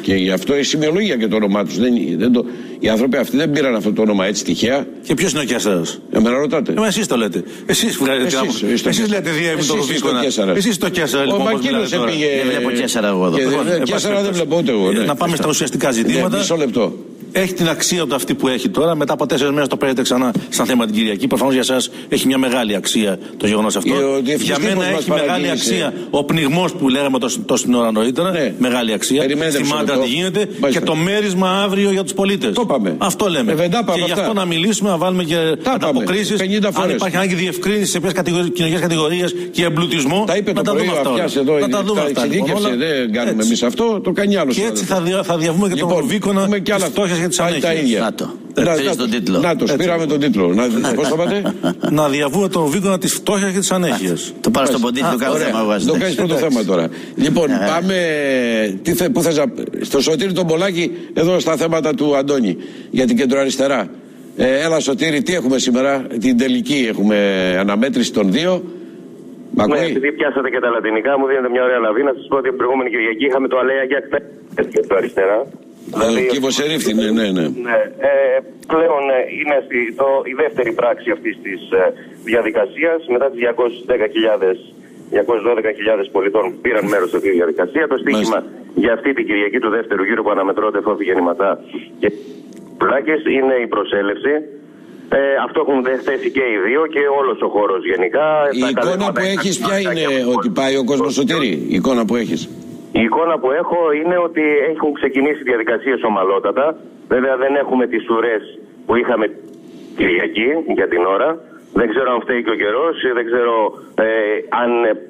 και γι' αυτό η σημειολογία και το όνομά τους. Δεν, δεν το, οι άνθρωποι αυτοί δεν πήραν αυτό το όνομα έτσι τυχαία. Και ποιος είναι ο Κέσσαρα. Εμένα ρωτάτε. Ε, εσείς το λέτε. Εσείς βγάζετε την άποψη. Εσείς λέτε διεύθυνση το Ρουβίκονα. Εσείς το Κέσσαρα. Λοιπόν, ο Μακίνο πήγε. Δεν βλέπω Κέσσαρα εγώ εδώ. Κέσσαρα δεν βλέπω ούτε εγώ. Να πάμε στα ουσιαστικά ζητήματα. Μισό λεπτό έχει την αξία του αυτή που έχει τώρα. Μετά από τέσσερις μέρες το παίρνετε ξανά σαν θέμα την Κυριακή. Προφανώς για εσά έχει μια μεγάλη αξία το γεγονός αυτό. Ε, για μένα έχει μεγάλη αξία ο πνιγμός που λέγαμε τόση ώρα νωρίτερα. Ναι. Μεγάλη αξία. Θυμάται τι γίνεται. Και το μέρισμα αύριο για τους πολίτες. Το πάμε. Αυτό λέμε. Ε, και γι' αυτό να μιλήσουμε, να βάλουμε και ανταποκρίσεις. Αν υπάρχει ανάγκη διευκρίνησης σε ποιες κοινωνικές κατηγορίες και εμπλουτισμό. Τα είπε το πρωί Να τα δούμε αυτά. Λοιπόν, δεν κάνουμε εμείς αυτό, το κάνει άλλος. Και έτσι θα διαβούμε και τον λοιπόν, Βίκονα και άλλα φτώχεια για τι ανέχειε. Να το. Να, τον τίτλο. Να το, πήραμε τον τίτλο. Να, πώς το πάτε; να διαβούμε τον Βίκονα της φτώχειας και της ανέχειας. Το πάρω στον ποντίτλο, κάνω θέμα βάζεις. Το κάνεις πρώτο θέμα τώρα. Λοιπόν, ναι. πάμε. Τι θε, πού θες, στο Σωτήρι τον Πολάκη, εδώ στα θέματα του Αντώνη για την κεντροαριστερά. Ε, έλα Σωτήρι, τι έχουμε σήμερα, την τελική έχουμε αναμέτρηση των δύο. Ναι, επειδή πιάσατε και τα λατινικά, μου δίνετε μια ωραία λαβή να σας πω ότι την προηγούμενη Κυριακή είχαμε το Αλέα για το αριστερά. Δηλαδή, Κυβοσερίφθη, ναι, ναι. ναι. ναι ε, πλέον ε, είναι το, η δεύτερη πράξη αυτής της ε, διαδικασίας μετά τις 210.000 212.000 πολιτών που πήραν μέρος σε αυτή τη διαδικασία. Το στίχημα για αυτή την Κυριακή του δεύτερου γύρου που αναμετρώται φόβη γεννηματά και πλάκες είναι η προσέλευση. Ε, αυτό έχουν θέσει και οι δύο και όλος ο χώρος γενικά. Η εικόνα που έχεις, ποια είναι ότι πάει ο κόσμος σωτήρι, η εικόνα που έχεις. Η εικόνα που έχω είναι ότι έχουν ξεκινήσει διαδικασίες ομαλότατα. Βέβαια δεν έχουμε τις ουρές που είχαμε Κυριακή για την ώρα. Δεν ξέρω αν φταίει και ο καιρός, δεν ξέρω ε, αν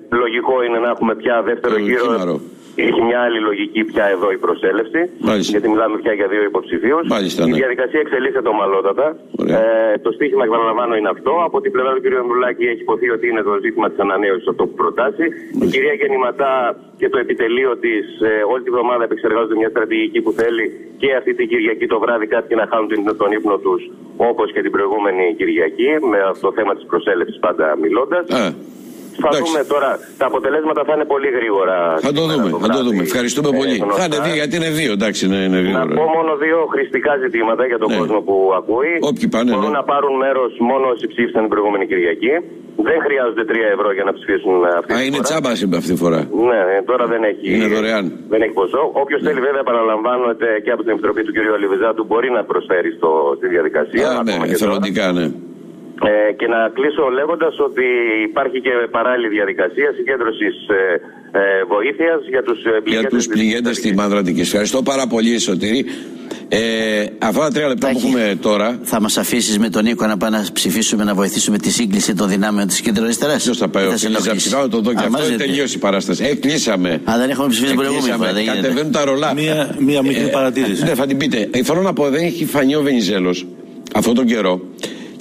λογικό είναι να έχουμε πια δεύτερο γύρο. Έχει μια άλλη λογική πια εδώ η προσέλευση. Μάλιστα. Γιατί μιλάμε πια για δύο υποψηφίους. Ναι. Η διαδικασία εξελίσσεται ομαλότατα. Ε, το στίχημα, επαναλαμβάνω, είναι αυτό. Από την πλευρά του κ. Ανδρουλάκη έχει υποθεί ότι είναι το ζήτημα της ανανέωσης αυτό που προτάσει. Η κυρία Γεννηματά και το επιτελείο της ε, όλη τη βδομάδα επεξεργάζονται μια στρατηγική που θέλει και αυτή την Κυριακή το βράδυ κάτι να χάνουν τον ύπνο τους όπως και την προηγούμενη Κυριακή με το θέμα της προσέλευσης πάντα μιλώντας. Ε. Θα δούμε τώρα. Τα αποτελέσματα θα είναι πολύ γρήγορα. Θα το δούμε. θα το δούμε. Ευχαριστούμε ε, πολύ. Θα είναι δύο, γιατί είναι δύο. Εντάξει, είναι, είναι γρήγορα. Να πω μόνο δύο χρηστικά ζητήματα για τον ναι. κόσμο που ακούει. Όποιοι πάνε. Μπορούν ναι. να πάρουν μέρος μόνο όσοι ψήφισαν την προηγούμενη Κυριακή. Δεν χρειάζονται 3 ευρώ για να ψηφίσουν αυτή τη Α, είναι τσάμπα αυτή τη φορά. Ναι, ε, τώρα δεν έχει. Είναι δωρεάν. Δεν έχει ποσό. Όποιος ναι. θέλει, βέβαια, επαναλαμβάνεται και από την Επιτροπή του κ. Αλιβεζάτου μπορεί να προσφέρει στο, στη διαδικασία. Α, ναι, εθελοντικά, ναι. Ε, και να κλείσω λέγοντας ότι υπάρχει και παράλληλη διαδικασία συγκέντρωσης ε, ε, βοήθειας για τους πληγέντε. Για τους πληγέντες στη Μανδρατική. Ευχαριστώ πάρα πολύ, Σωτήρη. Ε, αυτά τα τρία λεπτά που έχουμε τώρα. Θα μας αφήσεις με τον Νίκο να πάμε να ψηφίσουμε, να βοηθήσουμε τη σύγκληση των δυνάμεων της κέντρο αριστεράς. Ποιος θα πάει, ο Φίλιπ να το δω και αυτό. Τελείωσε η παράσταση. Ε, κλείσαμε. Α, δεν έχουμε ψηφίσει την προηγούμενη φορά. Κατεβαίνουν τα ρολά. Μία, μία μικρή ε, παρατήρηση. Ναι, θα την πείτε. Ε, θέλω να πω, δεν έχει φανεί ο Βενιζέλος αυτόν τον καιρό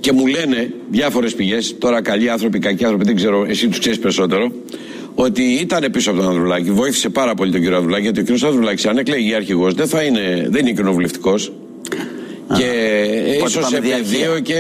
και μου λένε διάφορες πηγές, τώρα καλοί άνθρωποι, κακοί άνθρωποι, δεν ξέρω, εσύ τους ξέρεις περισσότερο, ότι ήταν πίσω από τον Ανδρουλάκη, βοήθησε πάρα πολύ τον κύριο Ανδρουλάκη, γιατί ο κύριος Ανδρουλάκης, αν εκλέγει αρχηγός, δεν, θα είναι, δεν είναι κοινοβουλευτικός. Και ίσως σε πεδίο και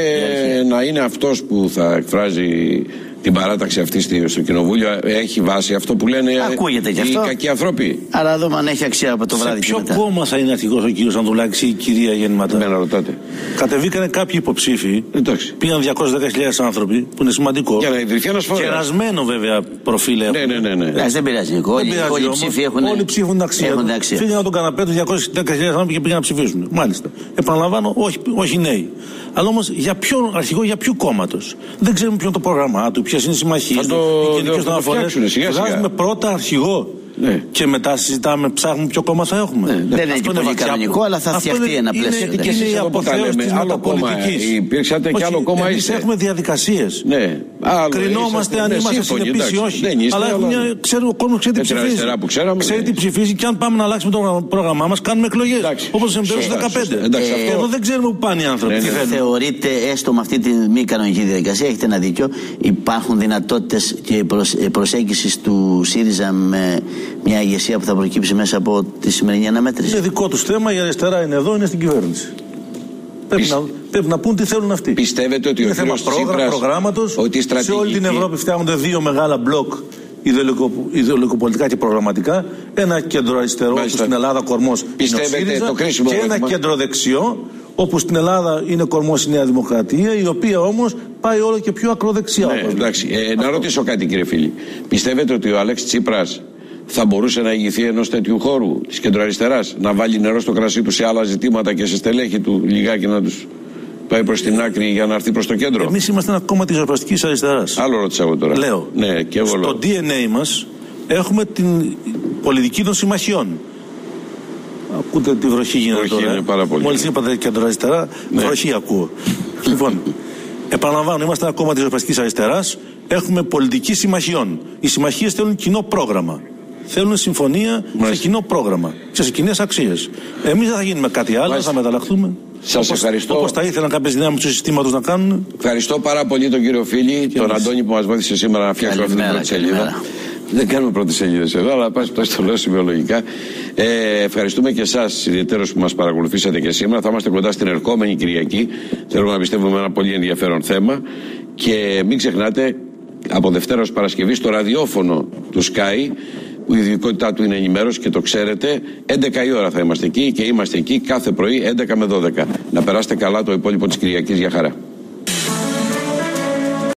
να είναι αυτός που θα εκφράζει την παράταξη αυτή στο κοινοβούλιο έχει βάση αυτό που λένε Ακούγεται και οι αυτό. κακοί άνθρωποι. Αλλά δούμε αν έχει αξία από το Σε βράδυ. ποιο κόμμα θα είναι αρχηγό ο κύριος Ανδουλάκη ή η κυρία Γεννηματά. Με ρωτάτε. Κατεβήκανε κάποιοι υποψήφοι. Εντάξει. Πήγαν 210.000 άνθρωποι, που είναι σημαντικό. Για να ιδρυθεί ένας φορέας. Κερασμένο βέβαια προφίλ έχουν. Ναι, ναι, ναι. ναι. Εντάξει, δεν πειράζει. Νίκο. Όλοι, πειράζει όλοι οι όμως. ψήφοι έχουν, Όλοι ψήφουν αξία. έχουν του. αξία. Φύγανε από τον καναπέ τους 210.000 άνθρωποι και πήγαν να ψηφίσουν. Μάλιστα. Επαναλαμβάνω, όχι, όχι νέοι. Αλλά όμως για ποιον αρχηγό, για ποιου κόμματος; Δεν ξέρουμε ποιο είναι το πρόγραμμά του, ποιες είναι οι συμμαχίες Θα του, το- οι κοινωνικέ θα το φτιάξουνε σιγά σιγά. Βγάζουμε πρώτα αρχηγό. Ναι. Και μετά συζητάμε, ψάχνουμε ποιο κόμμα θα έχουμε. Δεν είναι Αυτό και πολύ βαθιά- κανονικό, αλλά θα αυτό φτιαχτεί είναι- ένα πλαίσιο. είναι- Και Είναι εσείς η εδώ που τα αποθέωση λέμε, της άλλο κόμμα, μεταπολιτικής. υπήρξατε και Όχι, άλλο κόμμα εμείς είστε. έχουμε διαδικασίες. Ναι. Άλλο Κρινόμαστε είσαστε, αν ναι, είμαστε σύμφωνοι, συνεπείς ή εντάξει. όχι. Δεν είστε, αλλά έχουμε μια, ξέρει, ο κόσμος ξέρει τι Με την ψηφίζει. αριστερά που ξέραμε, Ξέρει ναι. τι ψηφίζει και αν πάμε να αλλάξουμε το πρόγραμμά μας, κάνουμε εκλογές. Εντάξει. Όπως σε εμπειρία Σωστά, 15. σωστά. Εντάξει, Ε, αυτό- Εδώ δεν ξέρουμε που πάνε οι άνθρωποι. Ναι, τι ναι. θέλουν. Θεωρείτε έστω με αυτή τη μη κανονική διαδικασία, έχετε ένα δίκιο, υπάρχουν δυνατότητες και προσέγγισης του ΣΥΡΙΖΑ με μια ηγεσία που θα προκύψει μέσα από τη σημερινή αναμέτρηση. Είναι δικό τους θέμα. Η αριστερά είναι εδώ, είναι στην κυβέρνηση. Πρέπει, Πισ- να, πρέπει να πούν τι θέλουν αυτοί. Πιστεύετε ότι είναι ο θέμα κύριος πρόγραμμα, Τσίπρας προγράμματος. ότι η Σε όλη την στρατηγική- Ευρώπη φτιάχνονται δύο μεγάλα μπλοκ ιδεολογικο- ιδεολογικοπολιτικά και προγραμματικά. Ένα κέντρο αριστερό Μάλιστα. που στην Ελλάδα κορμός Πιστεύετε το κρίσιμο και ένα ερώτημα; κέντρο δεξιό όπου στην Ελλάδα είναι κορμός η Νέα Δημοκρατία η οποία όμως πάει όλο και πιο ακροδεξιά. Ναι, όπως εντάξει. Ε, να ρωτήσω κάτι κύριε φίλη. Πιστεύετε ότι ο Αλέξης Τσίπρας θα μπορούσε να ηγηθεί ενός τέτοιου χώρου της κεντροαριστεράς, να βάλει νερό στο κρασί του σε άλλα ζητήματα και σε στελέχη του λιγάκι να τους πάει προς την άκρη για να έρθει προς το κέντρο. Εμείς είμαστε ένα κόμμα της ζωπαστική αριστεράς. Άλλο ρώτησα εγώ τώρα. Λέω. Ναι, και εγώ Στο λέω. DNA μας έχουμε την πολιτική των συμμαχιών. Ακούτε τη βροχή γίνεται Βροχή τώρα. είναι πάρα πολύ. Μόλις είπατε κέντρο αριστερά, Ναι. βροχή ακούω. λοιπόν, επαναλαμβάνω, είμαστε ένα κόμμα της ζωπαστική αριστεράς. Έχουμε πολιτική συμμαχιών. Οι συμμαχίες θέλουν κοινό πρόγραμμα. Θέλουν συμφωνία Μάλιστα. σε κοινό πρόγραμμα και σε κοινές αξίες. Εμείς δεν θα γίνουμε κάτι άλλο, Μάλιστα. θα μεταλλαχθούμε. Σας ευχαριστώ. Όπως τα ήθελαν κάποιες δυνάμεις του συστήματος να κάνουν. Ευχαριστώ πάρα πολύ τον κύριο Φίλη, τον εμείς. Αντώνη που μας βοήθησε σήμερα να φτιάξουμε αυτή την Καλημέρα, πρώτη σελίδα. καλημέρα. Δεν κάνουμε πρώτη σελίδα εδώ, αλλά πάση πάση το λέω σημειολογικά. Ε, ευχαριστούμε και εσάς, ιδιαίτερω που μας παρακολουθήσατε και σήμερα. Θα είμαστε κοντά στην ερχόμενη Κυριακή. Θέλουμε να πιστεύουμε ένα πολύ ενδιαφέρον θέμα. Και μην ξεχνάτε, από Δευτέρα ως Παρασκευή, στο ραδιόφωνο του Sky, που η ειδικότητά του είναι ενημέρωση και το ξέρετε, 11 η ώρα θα είμαστε εκεί και είμαστε εκεί κάθε πρωί 11 με 12. Να περάσετε καλά το υπόλοιπο της Κυριακής για χαρά.